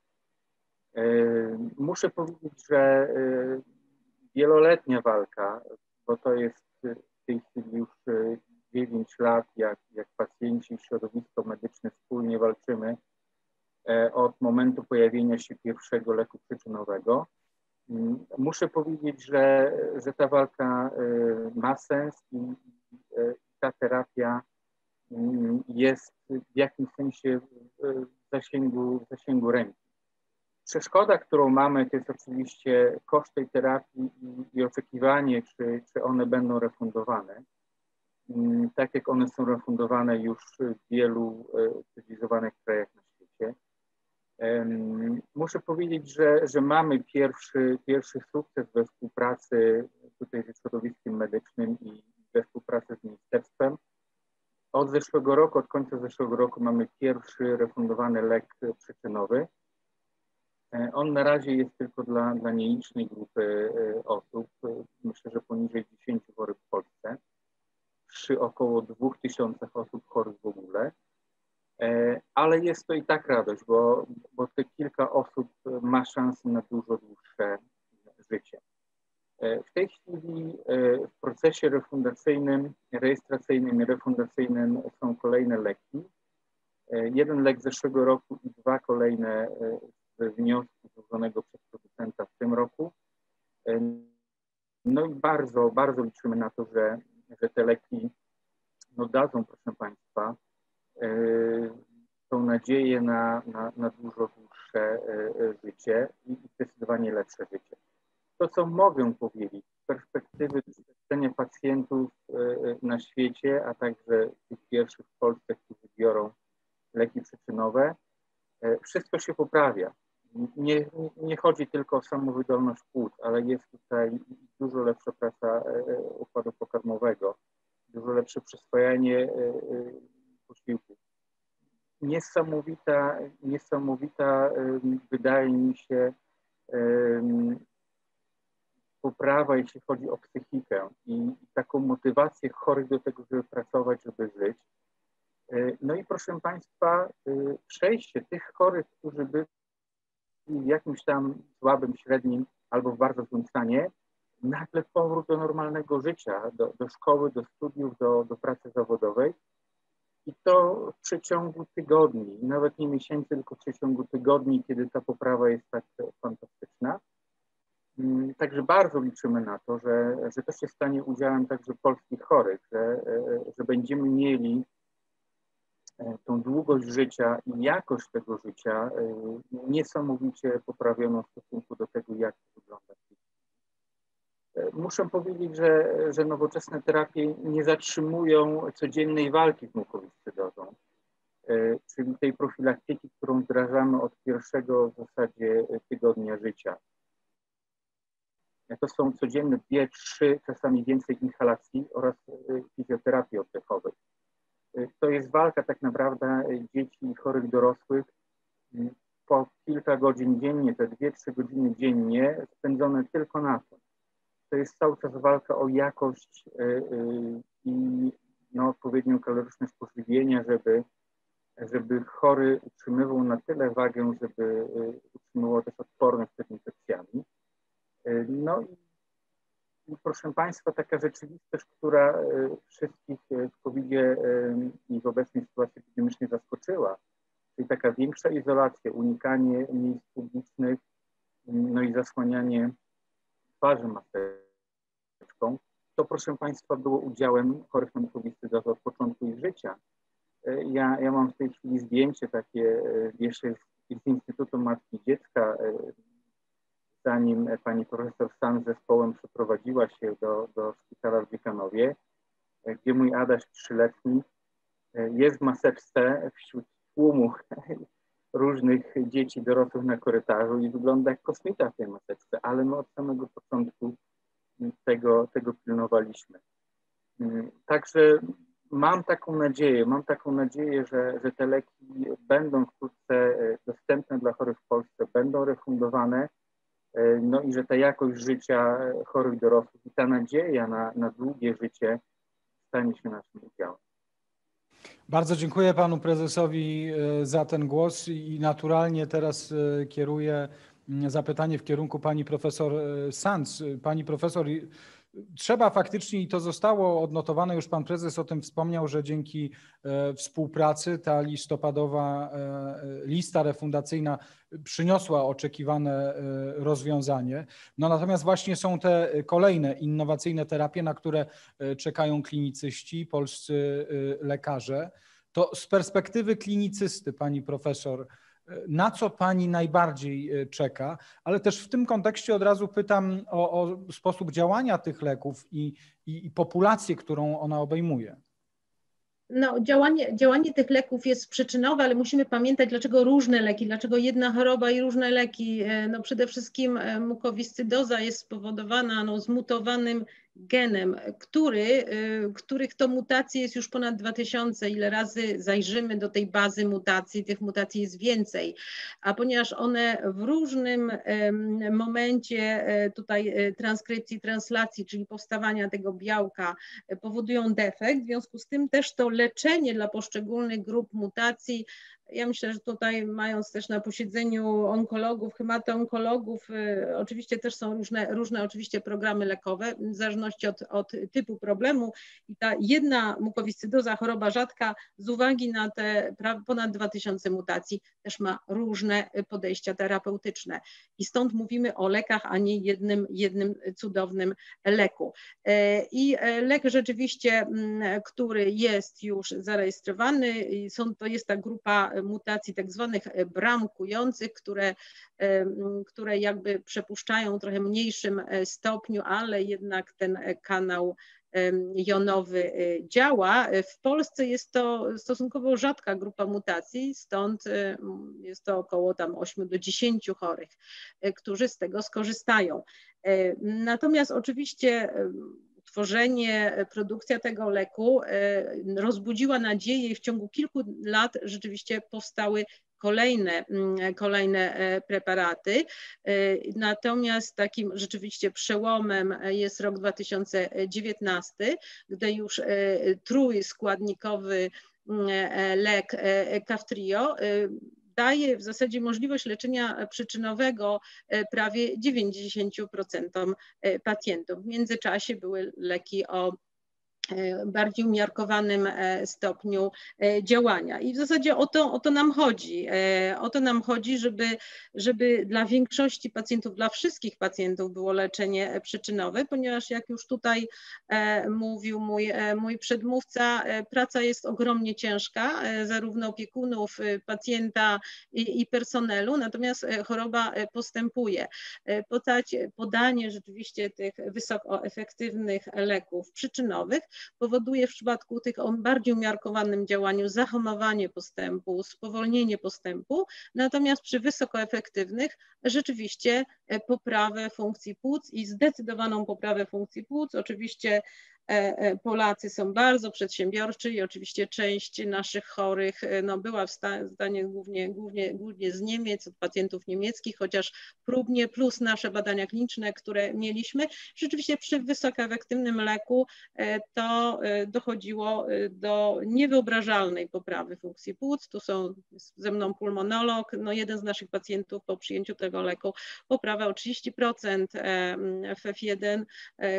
S5: Muszę powiedzieć, że wieloletnia walka, bo to jest w tej chwili już 9 lat, jak, jak pacjenci i środowisko medyczne wspólnie walczymy e, od momentu pojawienia się pierwszego leku przyczynowego. Mm, muszę powiedzieć, że, że ta walka e, ma sens i e, ta terapia mm, jest w jakimś sensie w zasięgu, w zasięgu ręki. Przeszkoda, którą mamy, to jest oczywiście koszt tej terapii i, i oczekiwanie, czy, czy one będą refundowane. Mm, tak jak one są refundowane już w wielu e, cywilizowanych krajach na świecie. Muszę powiedzieć, że, że mamy pierwszy, pierwszy sukces we współpracy tutaj ze środowiskiem medycznym i we współpracy z ministerstwem. Od zeszłego roku, od końca zeszłego roku mamy pierwszy refundowany lek przyczynowy. E, on na razie jest tylko dla, dla nielicznej grupy e, osób, myślę, że poniżej 10 chorych w Polsce przy około 2000 osób chorych w ogóle. ale jest to i tak radość, bo, bo te kilka osób ma szansę na dużo dłuższe życie. W tej chwili w procesie refundacyjnym, rejestracyjnym i refundacyjnym są kolejne leki. Jeden lek z zeszłego roku i dwa kolejne ze wniosku złożonego przez producenta w tym roku. No i bardzo, bardzo liczymy na to, że, że te leki no dadzą, proszę Państwa, tą nadzieję na, na, na dużo dłuższe życie i zdecydowanie lepsze życie. To, co mogę powiedzieć z perspektywy doświadczenia pacjentów na świecie, a także tych pierwszych w Polsce, którzy biorą leki przyczynowe, wszystko się poprawia nie, nie chodzi tylko o samą wydolność płuc, ale jest tutaj dużo lepsza praca e, układu pokarmowego, dużo lepsze przyswajanie e, e, posiłków. Niesamowita, niesamowita wydaje mi się poprawa, jeśli chodzi o psychikę i taką motywację chorych do tego, żeby pracować, żeby żyć. No i proszę Państwa, przejście tych chorych, którzy by w jakimś tam słabym, średnim albo w bardzo złym stanie, nagle powrót do normalnego życia, do, do szkoły, do studiów, do, do pracy zawodowej. I to w przeciągu tygodni, nawet nie miesięcy, tylko w przeciągu tygodni, kiedy ta poprawa jest tak fantastyczna. Mm, także bardzo liczymy na to, że, że to się stanie udziałem także polskich chorych, że, że będziemy mieli E, tą długość życia i jakość tego życia e, niesamowicie poprawiono w stosunku do tego, jak wygląda. E, muszę powiedzieć, że, że nowoczesne terapie nie zatrzymują codziennej walki z mukowiscydozą, czyli tej profilaktyki, którą wdrażamy od pierwszego w zasadzie tygodnia życia. To są codzienne dwie, trzy, czasami więcej inhalacji oraz fizjoterapii oddechowej to jest walka tak naprawdę dzieci i chorych dorosłych po kilka godzin dziennie, te dwie, trzy godziny dziennie spędzone tylko na to. To jest cały czas walka o jakość y, y, i no, odpowiednią kaloryczność pożywienia, żeby, żeby chory utrzymywał na tyle wagę, żeby y, utrzymywał też odporność przed infekcjami. No i proszę Państwa, taka rzeczywistość, która e, wszystkich e, w covid e, i w obecnej sytuacji epidemicznej zaskoczyła, czyli taka większa izolacja, unikanie miejsc publicznych, no i zasłanianie twarzy maseczką, to proszę Państwa było udziałem chorych na od początku ich życia. Ja, ja mam w tej chwili zdjęcie takie jeszcze z Instytutu Matki Dziecka zanim pani profesor San z zespołem przeprowadziła się do, do szpitala w Dziekanowie, gdzie mój Adaś trzyletni jest w maseczce wśród tłumu różnych dzieci dorosłych na korytarzu i wygląda jak kosmita w tej maseczce, ale my od samego początku tego, tego pilnowaliśmy. Także mam taką nadzieję, mam taką nadzieję, że, że te leki będą wkrótce dostępne dla chorych w Polsce, będą refundowane, E, no i że ta jakość życia chorych dorosłych i ta nadzieja na, na długie życie stanie się naszym udziałem.
S1: Bardzo dziękuję panu prezesowi e, za ten głos i naturalnie teraz e, kieruję zapytanie w kierunku pani profesor Sanz. Pani profesor, Trzeba faktycznie, i to zostało odnotowane, już pan prezes o tym wspomniał, że dzięki e, współpracy ta listopadowa e, lista refundacyjna przyniosła oczekiwane e, rozwiązanie. No natomiast właśnie są te kolejne innowacyjne terapie, na które czekają klinicyści, polscy lekarze. To z perspektywy klinicysty, pani profesor, na co Pani najbardziej e, czeka, ale też w tym kontekście od razu pytam o, o sposób działania tych leków i, i, i populację, którą ona obejmuje.
S7: No, działanie, działanie tych leków jest przyczynowe, ale musimy pamiętać, dlaczego różne leki, dlaczego jedna choroba i różne leki. E, no, przede wszystkim e, mukowiscydoza jest spowodowana no, zmutowanym genem, który, których to mutacji jest już ponad 2000, ile razy zajrzymy do tej bazy mutacji, tych mutacji jest więcej, a ponieważ one w różnym momencie tutaj transkrypcji, translacji, czyli powstawania tego białka powodują defekt, w związku z tym też to leczenie dla poszczególnych grup mutacji ja myślę, że tutaj mając też na posiedzeniu onkologów, hemato-onkologów, y, oczywiście też są różne, różne oczywiście programy lekowe, w zależności od, od typu problemu i ta jedna mukowiscydoza, choroba rzadka, z uwagi na te ponad 2000 mutacji też ma różne podejścia terapeutyczne i stąd mówimy o lekach, a nie jednym, jednym cudownym leku. E, I e, lek rzeczywiście, mm, który jest już zarejestrowany, są, to jest ta grupa mutacji tak zwanych e, bramkujących, które, e, które jakby przepuszczają w trochę mniejszym e, stopniu, ale jednak ten kanał jonowy działa. W Polsce jest to stosunkowo rzadka grupa mutacji, stąd jest to około tam 8 do 10 chorych, którzy z tego skorzystają. Natomiast oczywiście tworzenie, produkcja tego leku e, rozbudziła nadzieję i w ciągu kilku lat rzeczywiście powstały kolejne, mm, kolejne e, preparaty. E, natomiast takim rzeczywiście przełomem jest rok 2019, gdy już trójskładnikowy mm, lek Kaftrio daje w zasadzie możliwość leczenia przyczynowego e, prawie 90% e, pacjentów. W międzyczasie były leki o E, bardziej umiarkowanym e, stopniu e, działania. I w zasadzie o to, o to nam chodzi. O to nam chodzi, żeby, żeby dla większości pacjentów, dla wszystkich pacjentów było leczenie przyczynowe, ponieważ jak już tutaj mówił mój, mój przedmówca, praca jest ogromnie ciężka, zarówno opiekunów, pacjenta i, i personelu, natomiast choroba postępuje. Podanie rzeczywiście tych wysoko efektywnych leków przyczynowych powoduje w przypadku tych o bardziej umiarkowanym działaniu zahamowanie postępu, spowolnienie postępu, natomiast przy wysokoefektywnych rzeczywiście poprawę funkcji płuc i zdecydowaną poprawę funkcji płuc. Oczywiście Polacy są bardzo przedsiębiorczy i oczywiście część naszych chorych e, no, była w stanie głównie, głównie, głównie z Niemiec, od pacjentów niemieckich, chociaż próbnie, plus nasze badania kliniczne, które mieliśmy. Rzeczywiście przy wysokoefektywnym leku to dochodziło do niewyobrażalnej poprawy funkcji płuc. Tu są ze mną pulmonolog, no jeden z naszych pacjentów po przyjęciu tego leku poprawa o 30% FF1,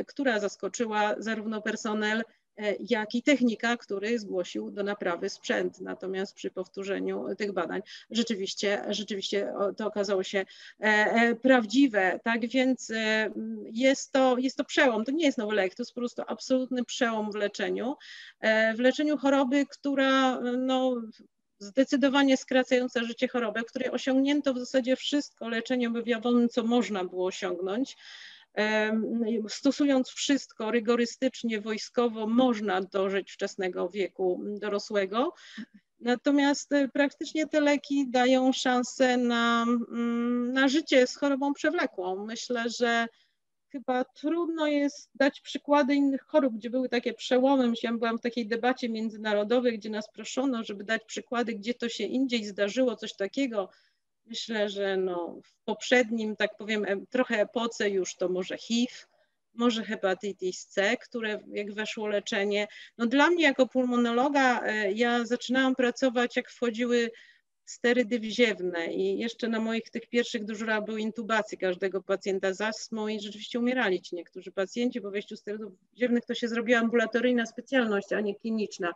S7: która zaskoczyła zarówno zarówno personel, e, jak i technika, który zgłosił do naprawy sprzęt. Natomiast przy powtórzeniu tych badań rzeczywiście, rzeczywiście to okazało się e, e, prawdziwe. Tak więc jest to, jest to przełom. To nie jest nowy lek, to jest po prostu absolutny przełom w leczeniu. W leczeniu choroby, która no, zdecydowanie skracająca życie choroby, w której osiągnięto w zasadzie wszystko leczeniem objawowym, co można było osiągnąć. Stosując wszystko rygorystycznie, wojskowo, można dożyć wczesnego wieku dorosłego. Natomiast e, praktycznie te leki dają szansę na, mm, na życie z chorobą przewlekłą. Myślę, że chyba trudno jest dać przykłady innych chorób, gdzie były takie przełomy. Ja byłam w takiej debacie międzynarodowej, gdzie nas proszono, żeby dać przykłady, gdzie to się indziej zdarzyło, coś takiego. Myślę, że no, w poprzednim, tak powiem, trochę epoce już to może HIV, może hepatitis C, które jak weszło leczenie. No dla mnie jako pulmonologa, e, ja zaczynałam pracować jak wchodziły sterydy wziewne i jeszcze na moich tych pierwszych dyżurach były intubacje każdego pacjenta z astmą i rzeczywiście umierali ci niektórzy pacjenci po wejściu sterydów wziewnych. To się zrobiła ambulatoryjna specjalność, a nie kliniczna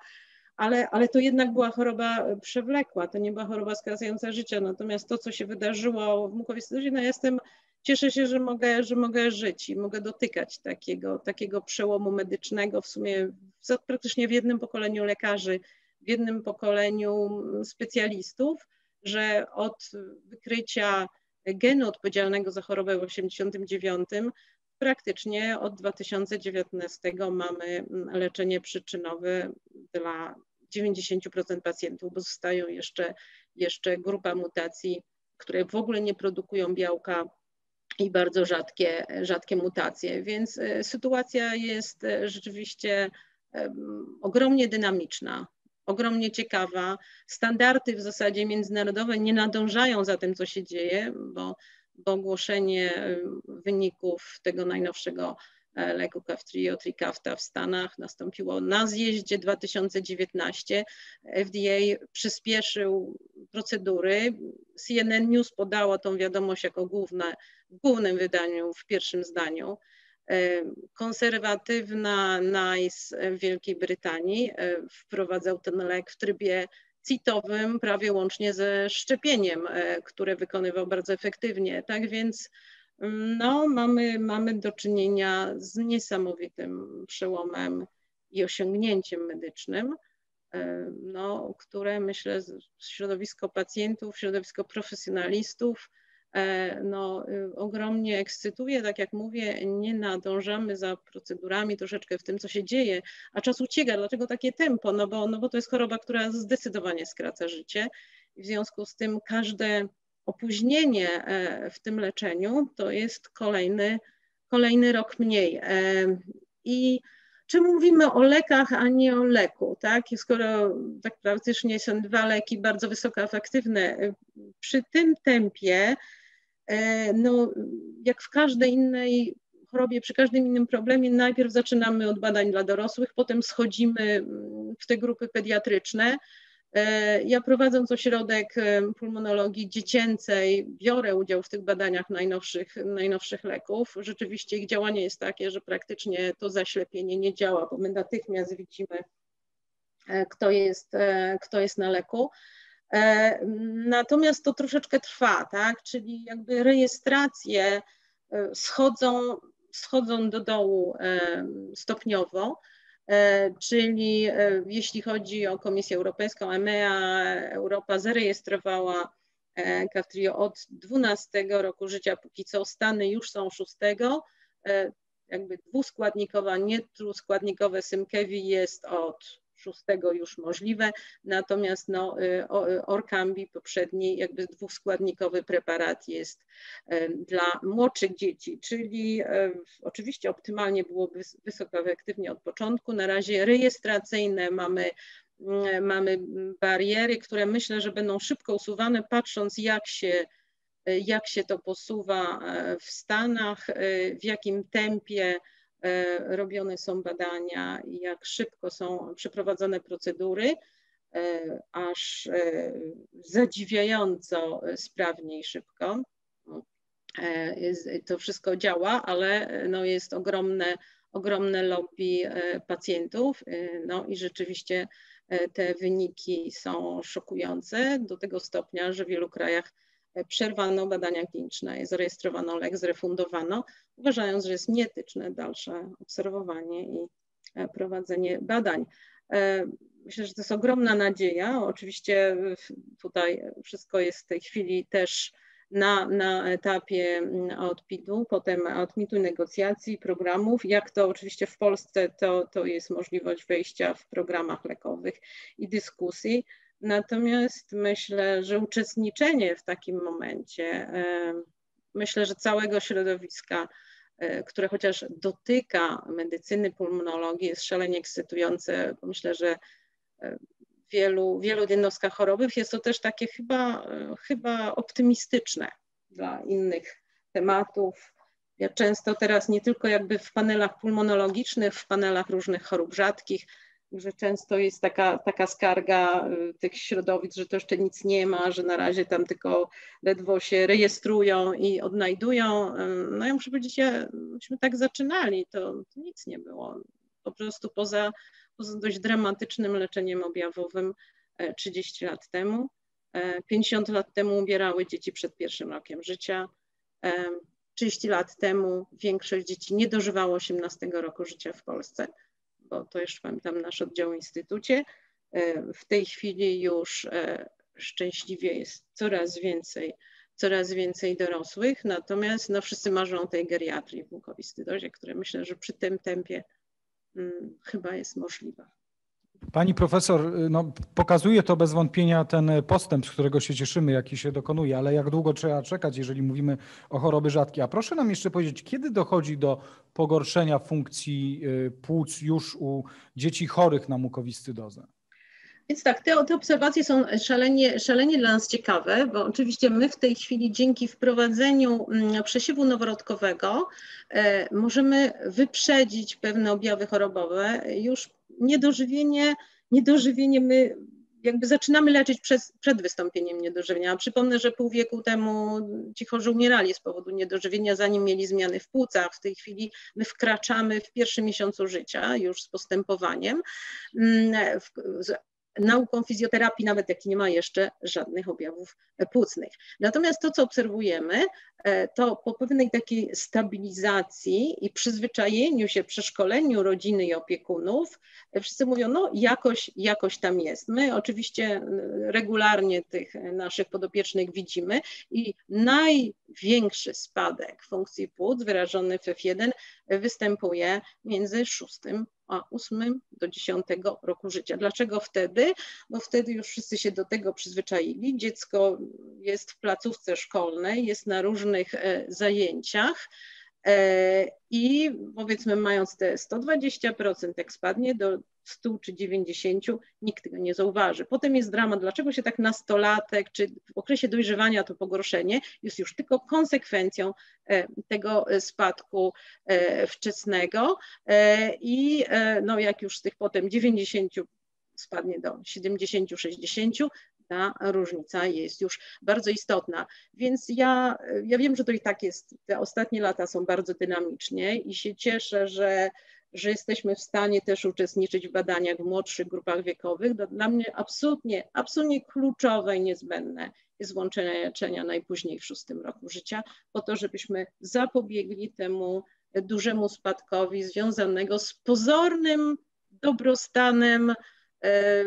S7: ale, ale to jednak była choroba przewlekła, to nie była choroba skracająca życia. Natomiast to, co się wydarzyło w mukowiscydozie, no jestem, cieszę się, że mogę, że mogę żyć i mogę dotykać takiego, takiego przełomu medycznego w sumie w, praktycznie w jednym pokoleniu lekarzy, w jednym pokoleniu specjalistów, że od wykrycia genu odpowiedzialnego za chorobę w 1989 praktycznie od 2019 mamy leczenie przyczynowe dla 90% pacjentów, bo zostają jeszcze, jeszcze grupa mutacji, które w ogóle nie produkują białka i bardzo rzadkie, rzadkie mutacje. Więc sytuacja jest rzeczywiście ogromnie dynamiczna, ogromnie ciekawa. Standardy w zasadzie międzynarodowe nie nadążają za tym, co się dzieje, bo, bo ogłoszenie wyników tego najnowszego e, leku Kaftrio, Trikafta w Stanach nastąpiło na zjeździe 2019. FDA przyspieszył procedury. CNN News podało tą wiadomość jako główne, w głównym wydaniu, w pierwszym zdaniu. E, konserwatywna NICE w Wielkiej Brytanii e, wprowadzał ten lek w trybie CIT-owym, prawie łącznie ze szczepieniem, które wykonywał bardzo efektywnie. Tak więc no, mamy, mamy do czynienia z niesamowitym przełomem i osiągnięciem medycznym, no, które myślę środowisko pacjentów, środowisko profesjonalistów, E, no, y, ogromnie ekscytuje. Tak jak mówię, nie nadążamy za procedurami troszeczkę w tym, co się dzieje, a czas ucieka. Dlaczego takie tempo? No bo, no bo to jest choroba, która zdecydowanie skraca życie. W związku z tym każde opóźnienie e, w tym leczeniu to jest kolejny, kolejny rok mniej. E, I czy mówimy o lekach, a nie o leku, tak? Skoro tak praktycznie są dwa leki bardzo wysoko efektywne, przy tym tempie E, no, jak w każdej innej chorobie, przy każdym innym problemie, najpierw zaczynamy od badań dla dorosłych, potem schodzimy mm, w te grupy pediatryczne. E, ja prowadząc ośrodek e, pulmonologii dziecięcej, biorę udział w tych badaniach najnowszych, najnowszych leków. Rzeczywiście ich działanie jest takie, że praktycznie to zaślepienie nie działa, bo my natychmiast widzimy, kto jest, kto jest na leku. E, natomiast to troszeczkę trwa, tak? Czyli jakby rejestracje e, schodzą, schodzą do dołu e, stopniowo. Czyli jeśli chodzi o Komisję Europejską, EMEA, Europa zarejestrowała Kaftrio od 12 roku życia, póki co Stany już są 6. Jakby dwuskładnikowa, nie dwuskładnikowe Symkewi jest od szóstego już możliwe, natomiast no, y, y, Orkambi, poprzedni jakby dwuskładnikowy preparat jest dla młodszych dzieci, czyli oczywiście optymalnie byłoby wysoko efektywnie od początku, na razie rejestracyjne mamy mamy bariery, które myślę, że będą szybko usuwane, patrząc jak się, jak się to posuwa w Stanach, w jakim tempie robione są badania jak szybko są przeprowadzone procedury, e, aż e, zadziwiająco sprawnie i szybko. To wszystko działa, ale no jest ogromne, ogromne lobby pacjentów no i rzeczywiście te wyniki są szokujące do tego stopnia, że w wielu krajach przerwano badania kliniczne, zarejestrowano lek, zrefundowano, uważając, że jest nieetyczne dalsze obserwowanie i e, prowadzenie badań. E, myślę, że to jest ogromna nadzieja. Oczywiście tutaj wszystko jest w tej chwili też na, na etapie mm, odpidu, potem odmitu negocjacji, programów. Jak to oczywiście w Polsce to, to jest możliwość wejścia w programach lekowych i dyskusji. Natomiast myślę, że uczestniczenie w takim momencie, myślę, że całego środowiska, e, które chociaż dotyka medycyny pulmonologii, jest szalenie ekscytujące, myślę, że e, w wielu, wielu jednostkach chorobowych jest to też takie chyba, e, chyba optymistyczne dla innych tematów. Ja często teraz nie tylko jakby w panelach pulmonologicznych, w panelach różnych chorób rzadkich, że często jest taka, taka skarga y, tych środowisk, że to jeszcze nic nie ma, że na razie tam tylko ledwo się rejestrują i odnajdują. No ja muszę powiedzieć, ja, myśmy tak zaczynali, to, to nic nie było. Po prostu poza, poza dość dramatycznym leczeniem objawowym 30 e, lat temu. 50 e, lat temu umierały dzieci przed pierwszym rokiem życia. 30 e, lat temu większość dzieci nie dożywało 18 roku życia w Polsce bo to jeszcze pamiętam nasz oddział w instytucie. E, w tej chwili już e, szczęśliwie jest coraz więcej, coraz więcej dorosłych, natomiast no, wszyscy marzą o tej geriatrii w mukowiscydozie, które myślę, że przy tym tempie hmm, chyba jest możliwa.
S1: Pani profesor, no, pokazuje to bez wątpienia ten postęp, z którego się cieszymy, jaki się dokonuje, ale jak długo trzeba czekać, jeżeli mówimy o choroby rzadkie? A proszę nam jeszcze powiedzieć, kiedy dochodzi do pogorszenia funkcji y, płuc już u dzieci chorych na mukowiscydozę?
S7: Więc tak, te, te, obserwacje są szalenie, szalenie dla nas ciekawe, bo oczywiście my w tej chwili dzięki wprowadzeniu mm, przesiewu noworodkowego e, możemy wyprzedzić pewne objawy chorobowe. Już niedożywienie, niedożywienie my jakby zaczynamy leczyć przez, przed wystąpieniem niedożywienia. Przypomnę, że pół wieku temu ci chorzy umierali z powodu niedożywienia, zanim mieli zmiany w płucach. W tej chwili my wkraczamy w pierwszym miesiącu życia już z postępowaniem. Nauką fizjoterapii, nawet jak nie ma jeszcze żadnych objawów płucnych. Natomiast to, co obserwujemy, e, to po pewnej takiej stabilizacji i przyzwyczajeniu się, przeszkoleniu rodziny i opiekunów, e, wszyscy mówią, no jakoś, jakoś tam jest. My oczywiście regularnie tych naszych podopiecznych widzimy i największy spadek funkcji płuc wyrażony w F1 występuje między szóstym 8 do 10 roku życia. Dlaczego wtedy? Bo wtedy już wszyscy się do tego przyzwyczaili. Dziecko jest w placówce szkolnej, jest na różnych e, zajęciach. E, I powiedzmy, mając te 120%, jak spadnie do 100 czy 90, nikt tego nie zauważy. Potem jest dramat, dlaczego się tak nastolatek, czy w okresie dojrzewania to pogorszenie jest już tylko konsekwencją e, tego spadku e, wczesnego i no jak już z tych potem 90 spadnie do 70-60, ta różnica jest już bardzo istotna. Więc ja, ja wiem, że to i tak jest, te ostatnie lata są bardzo dynamicznie i się cieszę, że że jesteśmy w stanie też uczestniczyć w badaniach w młodszych grupach wiekowych. Dla mnie absolutnie, absolutnie kluczowe i niezbędne jest włączenie leczenia najpóźniej w szóstym roku życia, po to, żebyśmy zapobiegli temu dużemu spadkowi związanego z pozornym dobrostanem e,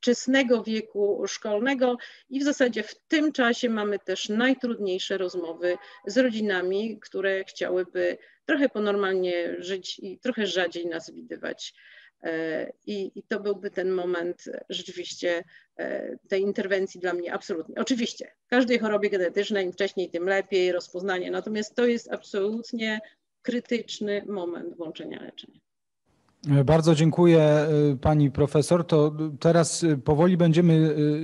S7: wczesnego wieku szkolnego i w zasadzie w tym czasie mamy też najtrudniejsze rozmowy z rodzinami, które chciałyby trochę ponormalnie żyć i trochę rzadziej nas widywać. E, I, I, to byłby ten moment rzeczywiście e, tej interwencji dla mnie absolutnie. Oczywiście, każdej chorobie genetycznej im wcześniej, tym lepiej, rozpoznanie, natomiast to jest absolutnie krytyczny moment włączenia leczenia.
S1: Bardzo dziękuję y, pani profesor. To teraz y, powoli będziemy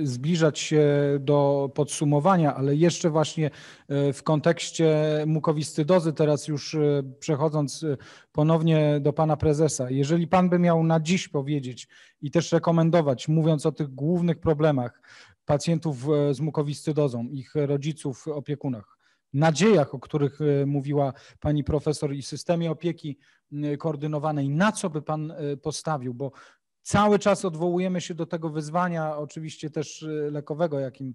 S1: y, zbliżać się do podsumowania, ale jeszcze właśnie w kontekście mukowiscydozy, teraz już przechodząc ponownie do pana prezesa. Jeżeli pan by miał na dziś powiedzieć i też rekomendować, mówiąc o tych głównych problemach pacjentów z mukowiscydozą, ich rodziców, opiekunach, nadziejach, o których mówiła pani profesor i systemie opieki koordynowanej, na co by Pan y, postawił? Bo cały czas odwołujemy się do tego wyzwania, oczywiście też y, lekowego, jakim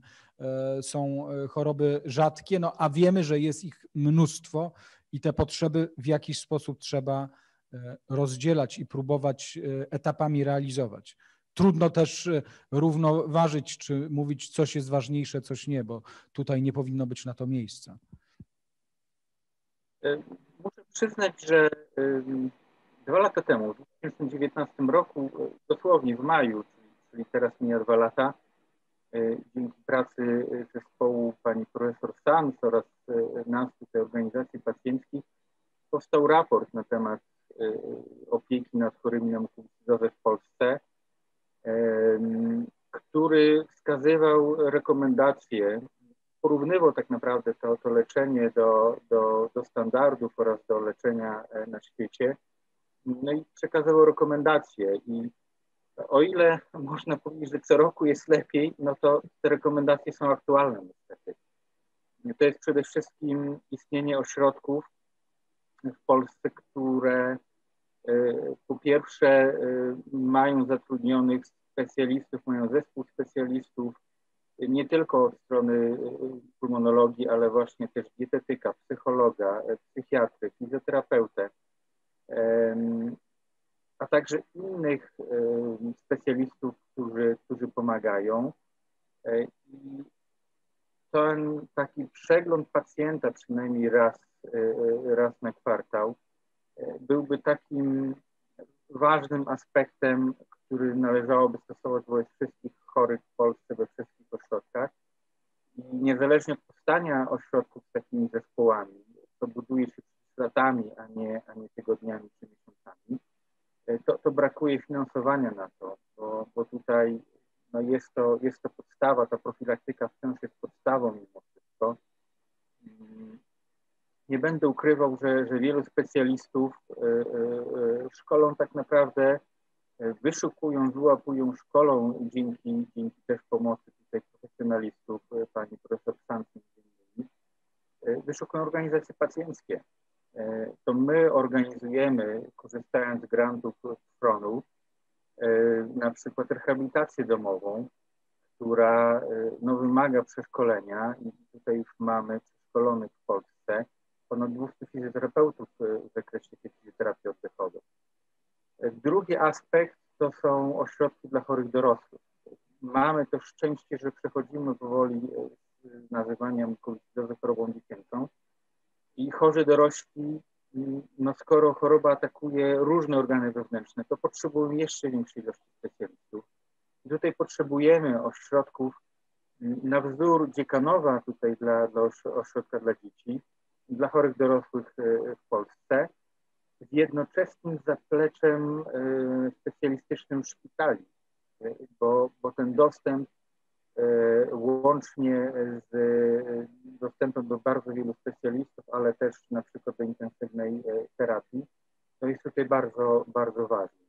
S1: są choroby rzadkie, no a wiemy, że jest ich mnóstwo i te potrzeby w jakiś sposób trzeba rozdzielać i próbować etapami realizować. Trudno też równoważyć, czy mówić, coś jest ważniejsze, coś nie, bo tutaj nie powinno być na to miejsca.
S5: Przyznać, że dwa lata temu, w 2019 roku, dosłownie w maju, czyli teraz mija dwa lata, dzięki pracy zespołu pani profesor Sanz oraz nas, tutaj organizacji pacjenckich, powstał raport na temat opieki nad chorymi na w Polsce, który wskazywał rekomendacje porównywał tak naprawdę to, to leczenie do, do, do standardów oraz do leczenia e, na świecie. No i przekazywał rekomendacje i o ile można powiedzieć, że co roku jest lepiej, no to te rekomendacje są aktualne niestety. To jest przede wszystkim istnienie ośrodków w Polsce, które po pierwsze e, mają zatrudnionych specjalistów, mają zespół specjalistów, nie tylko od strony y, pulmonologii, ale właśnie też dietetyka, psychologa, e, psychiatry, fizjoterapeutę, a także innych specjalistów, którzy, którzy pomagają. E, I ten taki przegląd pacjenta przynajmniej raz, e, raz na kwartał byłby takim ważnym aspektem, który należałoby stosować wobec wszystkich chorych w Polsce we wszystkich ośrodkach. I niezależnie od powstania ośrodków z takimi zespołami, to buduje się latami, a nie, a nie tygodniami czy miesiącami, to, to brakuje finansowania na to, bo, bo tutaj no jest, to, jest to podstawa, ta profilaktyka wciąż jest podstawą mimo wszystko. Nie będę ukrywał, że, że wielu specjalistów y, y, y, szkolą tak naprawdę wyszukują, wyłapują szkolą dzięki, dzięki też pomocy tutaj profesjonalistów, pani profesor Santin, wyszukują organizacje pacjenckie. To my organizujemy, korzystając z grantów FRON-u, na przykład rehabilitację domową, która no, wymaga przeszkolenia i tutaj już mamy przeszkolonych w Polsce ponad 200 fizjoterapeutów w zakresie tej fizjoterapii oddechowej. Drugi aspekt to są ośrodki dla chorych dorosłych. Mamy też szczęście, że przechodzimy powoli z nazywania mukowiscydozy chorobą dziecięcą i chorzy dorośli, no skoro choroba atakuje różne organy wewnętrzne, to potrzebują jeszcze większej ilości specjalistów. I tutaj potrzebujemy ośrodków na wzór Dziekanowa tutaj dla, dla ośrodka dla dzieci, dla chorych dorosłych e, w Polsce z jednoczesnym zapleczem e, specjalistycznym szpitali, e, bo, bo ten dostęp łącznie z dostępem do bardzo wielu specjalistów, ale też na przykład do intensywnej terapii, to jest tutaj bardzo, bardzo ważne.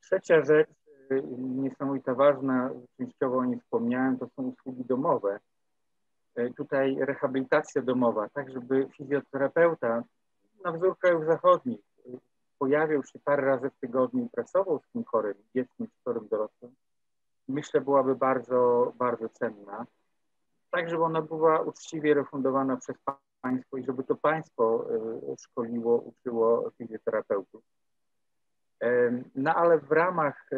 S5: Trzecia rzecz, niesamowita ważna, częściowo o niej wspomniałem, to są usługi domowe. E, tutaj rehabilitacja domowa, tak żeby fizjoterapeuta na wzór krajów zachodnich e, pojawiał się parę razy w tygodniu i pracował z tym chorym, dzieckiem czy chorym dorosłym, myślę byłaby bardzo, bardzo cenna. Tak, żeby ona była uczciwie refundowana przez państwo i żeby to państwo e, szkoliło, uczyło fizjoterapeutów. No ale w ramach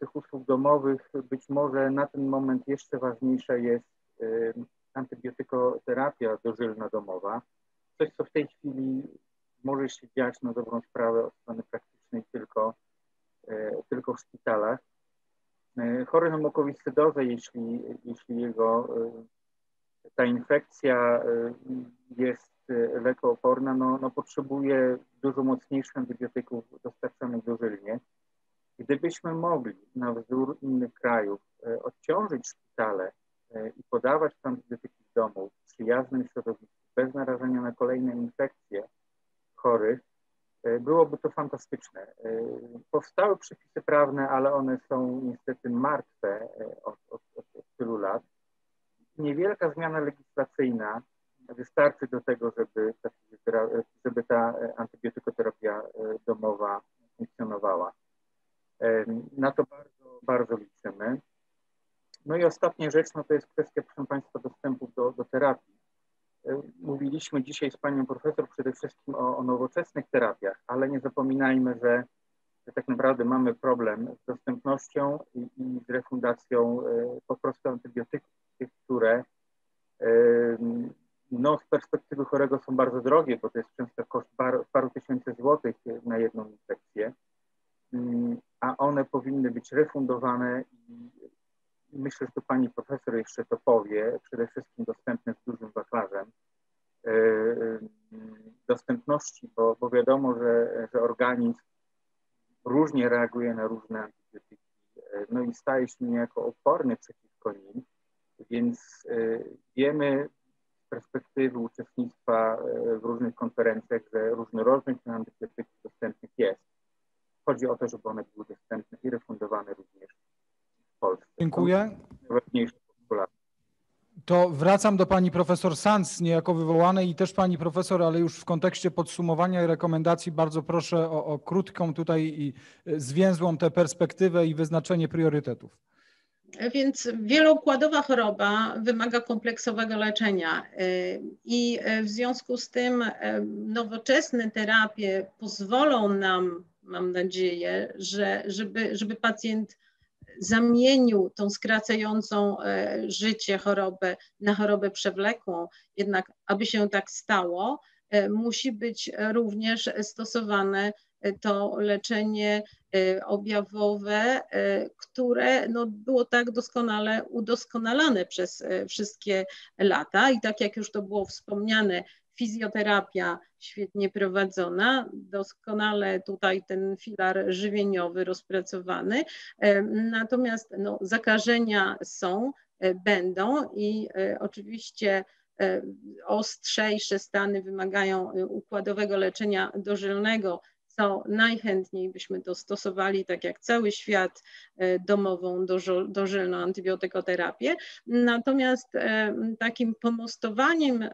S5: tych usług domowych być może na ten moment jeszcze ważniejsza jest antybiotykoterapia dożylna domowa, coś, co w tej chwili może się dziać na dobrą sprawę od strony praktycznej tylko, e, tylko w szpitalach. E, chory na mukowiscydozę, jeśli, jeśli jego e, ta infekcja jest lekooporna, no, no potrzebuje dużo mocniejszych antybiotyków dostarczanych dożylnie. Gdybyśmy mogli na wzór innych krajów odciążyć szpitale i podawać antybiotyki w domu w przyjaznym środowisku, bez narażenia na kolejne infekcje chorych, e, byłoby to fantastyczne. E, powstały przepisy prawne, ale one są niestety martwe od, od, od, od tylu lat. Niewielka zmiana legislacyjna wystarczy do tego, żeby żeby ta antybiotykoterapia domowa funkcjonowała. Na to bardzo, bardzo liczymy. No i ostatnia rzecz, no to jest kwestia, proszę Państwa, dostępu do, do terapii. E, mówiliśmy dzisiaj z Panią Profesor przede wszystkim o, o nowoczesnych terapiach, ale nie zapominajmy, że, że, tak naprawdę mamy problem z dostępnością i, i z refundacją e, po prostu antybiotyków, które e, no, z perspektywy chorego są bardzo drogie, bo to jest często koszt paru, paru tysięcy złotych na jedną infekcję, mm, a one powinny być refundowane i myślę, że to pani profesor jeszcze to powie, przede wszystkim dostępne z dużym wachlarzem e, e, dostępności, bo, bo wiadomo, że, że organizm różnie reaguje na różne antybiotyki, e, no i staje się niejako oporny przeciwko nim, więc wiemy z perspektywy uczestnictwa w różnych konferencjach, że różnorodność antybiotyków dostępnych jest. Chodzi o to, żeby one były dostępne i refundowane również Polsce.
S1: Dziękuję. To wracam do pani profesor Sanz, niejako wywołanej i też pani profesor, ale już w kontekście podsumowania i rekomendacji bardzo proszę o, o krótką tutaj i zwięzłą tę perspektywę i wyznaczenie priorytetów.
S7: Więc wieloukładowa choroba wymaga kompleksowego leczenia i w związku z tym nowoczesne terapie pozwolą nam, mam nadzieję, że żeby, żeby pacjent zamienił tą skracającą e, życie chorobę na chorobę przewlekłą. Jednak, aby się tak stało, e, musi być również stosowane to leczenie objawowe, które no, było tak doskonale udoskonalane przez wszystkie lata. I tak jak już to było wspomniane, fizjoterapia świetnie prowadzona, doskonale tutaj ten filar żywieniowy rozpracowany. Natomiast no, zakażenia są, będą i oczywiście ostrzejsze stany wymagają układowego leczenia dożylnego, co najchętniej byśmy dostosowali, tak jak cały świat, e, domową, dożylną antybiotykoterapię. Natomiast e, takim pomostowaniem e,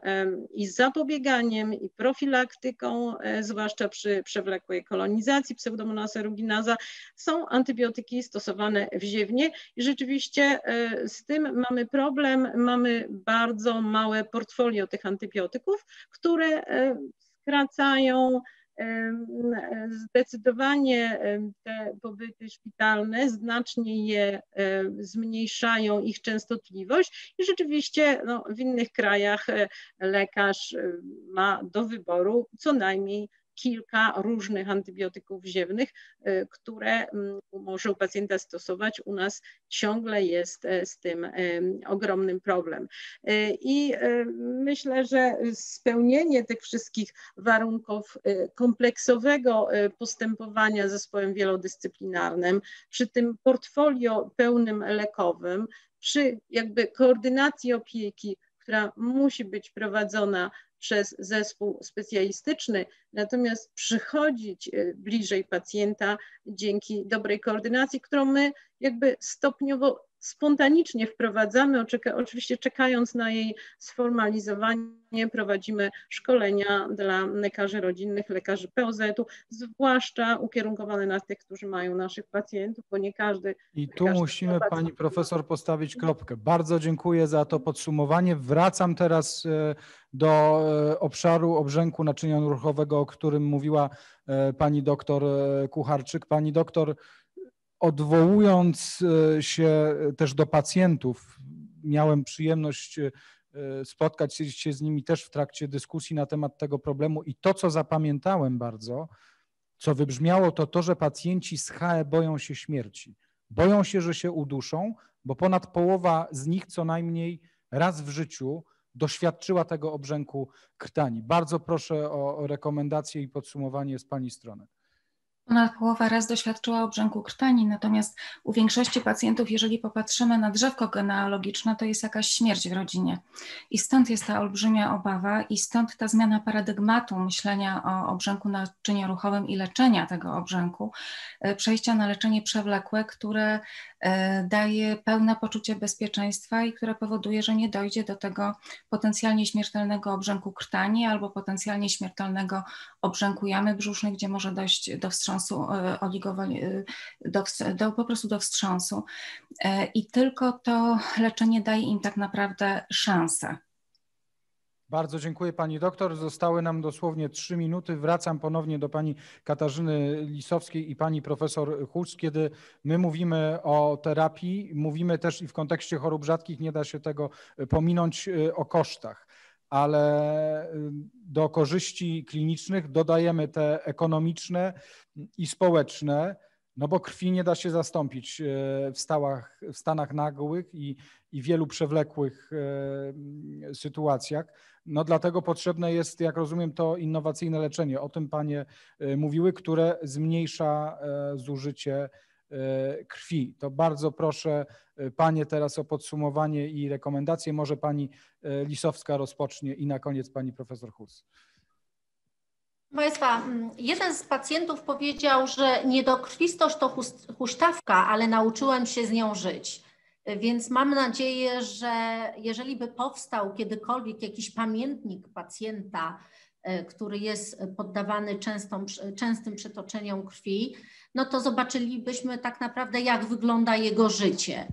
S7: i zapobieganiem i profilaktyką, zwłaszcza przy przewlekłej kolonizacji pseudomonasa ruginaza, są antybiotyki stosowane wziewnie i rzeczywiście z tym mamy problem, mamy bardzo małe portfolio tych antybiotyków, które skracają Zdecydowanie te pobyty szpitalne znacznie je zmniejszają, ich częstotliwość i rzeczywiście no, w innych krajach e, lekarz ma do wyboru co najmniej kilka różnych antybiotyków ziewnych, y, które mm, może u pacjenta stosować. U nas ciągle jest e, z tym ogromnym problem. Y, I myślę, że spełnienie tych wszystkich warunków kompleksowego postępowania zespołem wielodyscyplinarnym, przy tym portfolio pełnym lekowym, przy jakby koordynacji opieki, która musi być prowadzona przez zespół specjalistyczny, natomiast przychodzić e, bliżej pacjenta dzięki dobrej koordynacji, którą my jakby stopniowo spontanicznie wprowadzamy, oczywiście czekając na jej sformalizowanie, prowadzimy szkolenia dla lekarzy rodzinnych, lekarzy POZ-u, zwłaszcza ukierunkowane na tych, którzy mają naszych pacjentów, bo nie każdy.
S1: I tu musimy pani profesor postawić kropkę. Bardzo dziękuję za to podsumowanie. Wracam teraz e, do e, obszaru obrzęku naczynia ruchowego, o którym mówiła e, pani doktor Kucharczyk. Pani doktor, odwołując e, się też do pacjentów, miałem przyjemność e, spotkać się z nimi też w trakcie dyskusji na temat tego problemu i to, co zapamiętałem bardzo, co wybrzmiało, to to, że pacjenci z HE boją się śmierci. Boją się, że się uduszą, bo ponad połowa z nich co najmniej raz w życiu doświadczyła tego obrzęku krtani. Bardzo proszę o rekomendacje i podsumowanie z Pani strony.
S3: Ponad połowa raz doświadczyła obrzęku krtani, natomiast u większości pacjentów, jeżeli popatrzymy na drzewko genealogiczne, to jest jakaś śmierć w rodzinie. I stąd jest ta olbrzymia obawa i stąd ta zmiana paradygmatu myślenia o obrzęku naczynioruchowym i leczenia tego obrzęku, e, przejścia na leczenie przewlekłe, które daje pełne poczucie bezpieczeństwa i które powoduje, że nie dojdzie do tego potencjalnie śmiertelnego obrzęku krtani albo potencjalnie śmiertelnego obrzęku jamy brzusznej, gdzie może dojść do wstrząsu e, e, do, do, po prostu do wstrząsu. I tylko to leczenie daje im tak naprawdę szansę.
S1: Bardzo dziękuję pani doktor. Zostały nam dosłownie trzy minuty. Wracam ponownie do pani Katarzyny Lisowskiej i pani profesor Hulc. Kiedy my mówimy o terapii, mówimy też i w kontekście chorób rzadkich, nie da się tego pominąć y, o kosztach ale y, do korzyści klinicznych dodajemy te ekonomiczne i społeczne, no bo krwi nie da się zastąpić y, w, stałach, w stanach nagłych i, i wielu przewlekłych sytuacjach. No dlatego potrzebne jest, jak rozumiem, to innowacyjne leczenie. O tym Panie e, mówiły, które zmniejsza e, zużycie e, krwi. To bardzo proszę Panie teraz o podsumowanie i rekomendacje. Może Pani Lisowska rozpocznie i na koniec Pani Profesor Hus.
S4: Państwa, mm, jeden z pacjentów powiedział, że niedokrwistość to huśtawka, ale nauczyłem się z nią żyć. Więc mam nadzieję, że jeżeli by powstał kiedykolwiek jakiś pamiętnik pacjenta, e, który jest poddawany częstą, częstym przetoczeniom krwi, no to zobaczylibyśmy tak naprawdę, jak wygląda jego życie.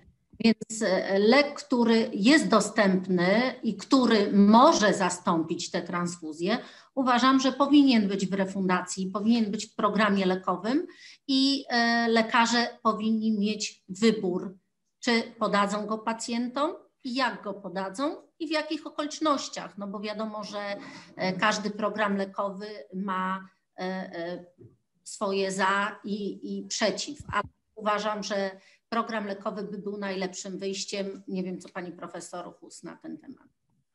S4: Więc e, lek, który jest dostępny i który może zastąpić te transfuzje, uważam, że powinien być w refundacji, powinien być w programie lekowym i e, lekarze powinni mieć wybór czy podadzą go pacjentom i jak go podadzą i w jakich okolicznościach, no bo wiadomo, że e, każdy program lekowy ma e, swoje za i, i przeciw, ale uważam, że program lekowy by był najlepszym wyjściem. Nie wiem, co pani profesor Hus na ten temat.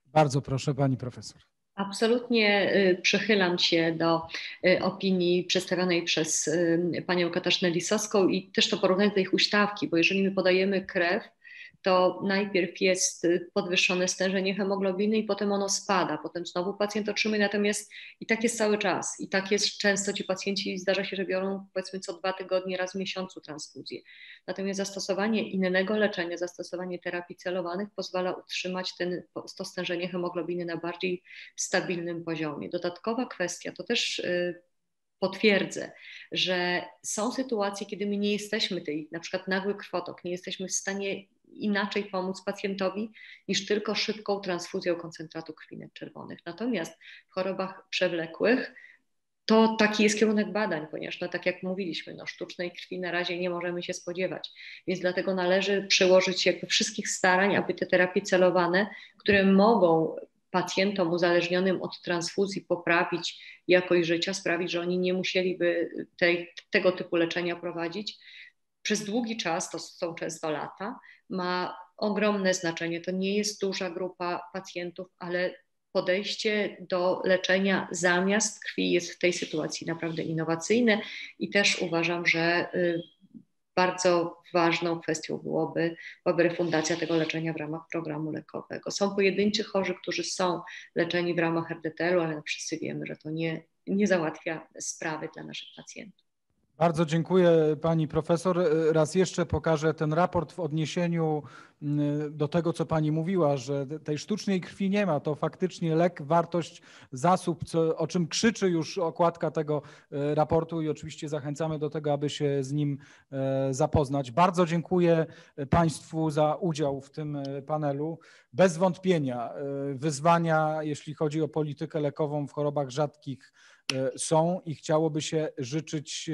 S1: Bardzo proszę, pani profesor.
S2: Absolutnie y, przychylam się do y, opinii przedstawionej przez y, panią Katarzynę Lisowską i też to porównanie ich huśtawki, bo jeżeli my podajemy krew, to najpierw jest podwyższone stężenie hemoglobiny i potem ono spada, potem znowu pacjent otrzymuje, natomiast i tak jest cały czas i tak jest często ci pacjenci zdarza się, że biorą powiedzmy co dwa tygodnie, raz w miesiącu transfuzję. Natomiast zastosowanie innego leczenia, zastosowanie terapii celowanych pozwala utrzymać ten, to stężenie hemoglobiny na bardziej stabilnym poziomie. Dodatkowa kwestia to też y, potwierdzę, że są sytuacje, kiedy my nie jesteśmy tej, na przykład nagły krwotok, nie jesteśmy w stanie inaczej pomóc pacjentowi niż tylko szybką transfuzją koncentratu krwinek czerwonych. Natomiast w chorobach przewlekłych to taki jest kierunek badań, ponieważ no, tak jak mówiliśmy, no, sztucznej krwi na razie nie możemy się spodziewać, więc dlatego należy przyłożyć jakby wszystkich starań, aby te terapie celowane, które mogą pacjentom uzależnionym od transfuzji poprawić jakość życia, sprawić, że oni nie musieliby tej, tego typu leczenia prowadzić, przez długi czas, to są często lata, ma ogromne znaczenie. To nie jest duża grupa pacjentów, ale podejście do leczenia zamiast krwi jest w tej sytuacji naprawdę innowacyjne i też uważam, że y, bardzo ważną kwestią byłoby, byłaby refundacja tego leczenia w ramach programu lekowego. Są pojedynczy chorzy, którzy są leczeni w ramach RDTL-u, ale wszyscy wiemy, że to nie, nie załatwia sprawy dla naszych pacjentów.
S1: Bardzo dziękuję pani profesor. Raz jeszcze pokażę ten raport w odniesieniu mm, do tego, co pani mówiła, że tej sztucznej krwi nie ma. To faktycznie lek, wartość, zasób, co, o czym krzyczy już okładka tego e, raportu i oczywiście zachęcamy do tego, aby się z nim e, zapoznać. Bardzo dziękuję państwu za udział w tym e, panelu. Bez wątpienia wyzwania, jeśli chodzi o politykę lekową w chorobach rzadkich, E, są i chciałoby się życzyć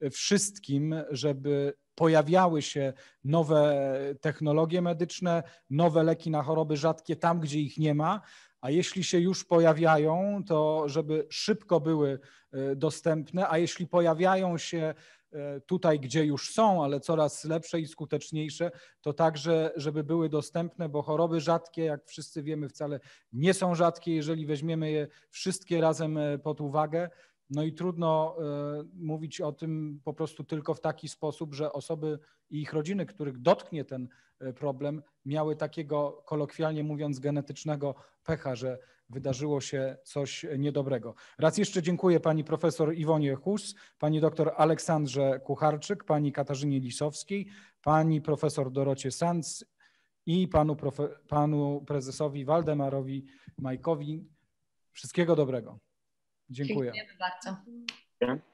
S1: e, wszystkim, żeby pojawiały się nowe technologie medyczne, nowe leki na choroby rzadkie tam, gdzie ich nie ma, a jeśli się już pojawiają, to żeby szybko były e, dostępne, a jeśli pojawiają się E, tutaj, gdzie już są, ale coraz lepsze i skuteczniejsze, to także, żeby były dostępne, bo choroby rzadkie, jak wszyscy wiemy, wcale nie są rzadkie, jeżeli weźmiemy je wszystkie razem e, pod uwagę. No i trudno e, mówić o tym po prostu tylko w taki sposób, że osoby i ich rodziny, których dotknie ten problem, miały takiego, kolokwialnie mówiąc, genetycznego pecha, że wydarzyło się coś niedobrego. Raz jeszcze dziękuję pani profesor Iwonie Hus, pani doktor Aleksandrze Kucharczyk, pani Katarzynie Lisowskiej, pani profesor Dorocie Sanz i panu, profe, panu prezesowi Waldemarowi Majkowi. Wszystkiego dobrego. Dziękuję.
S2: Dziękujemy bardzo.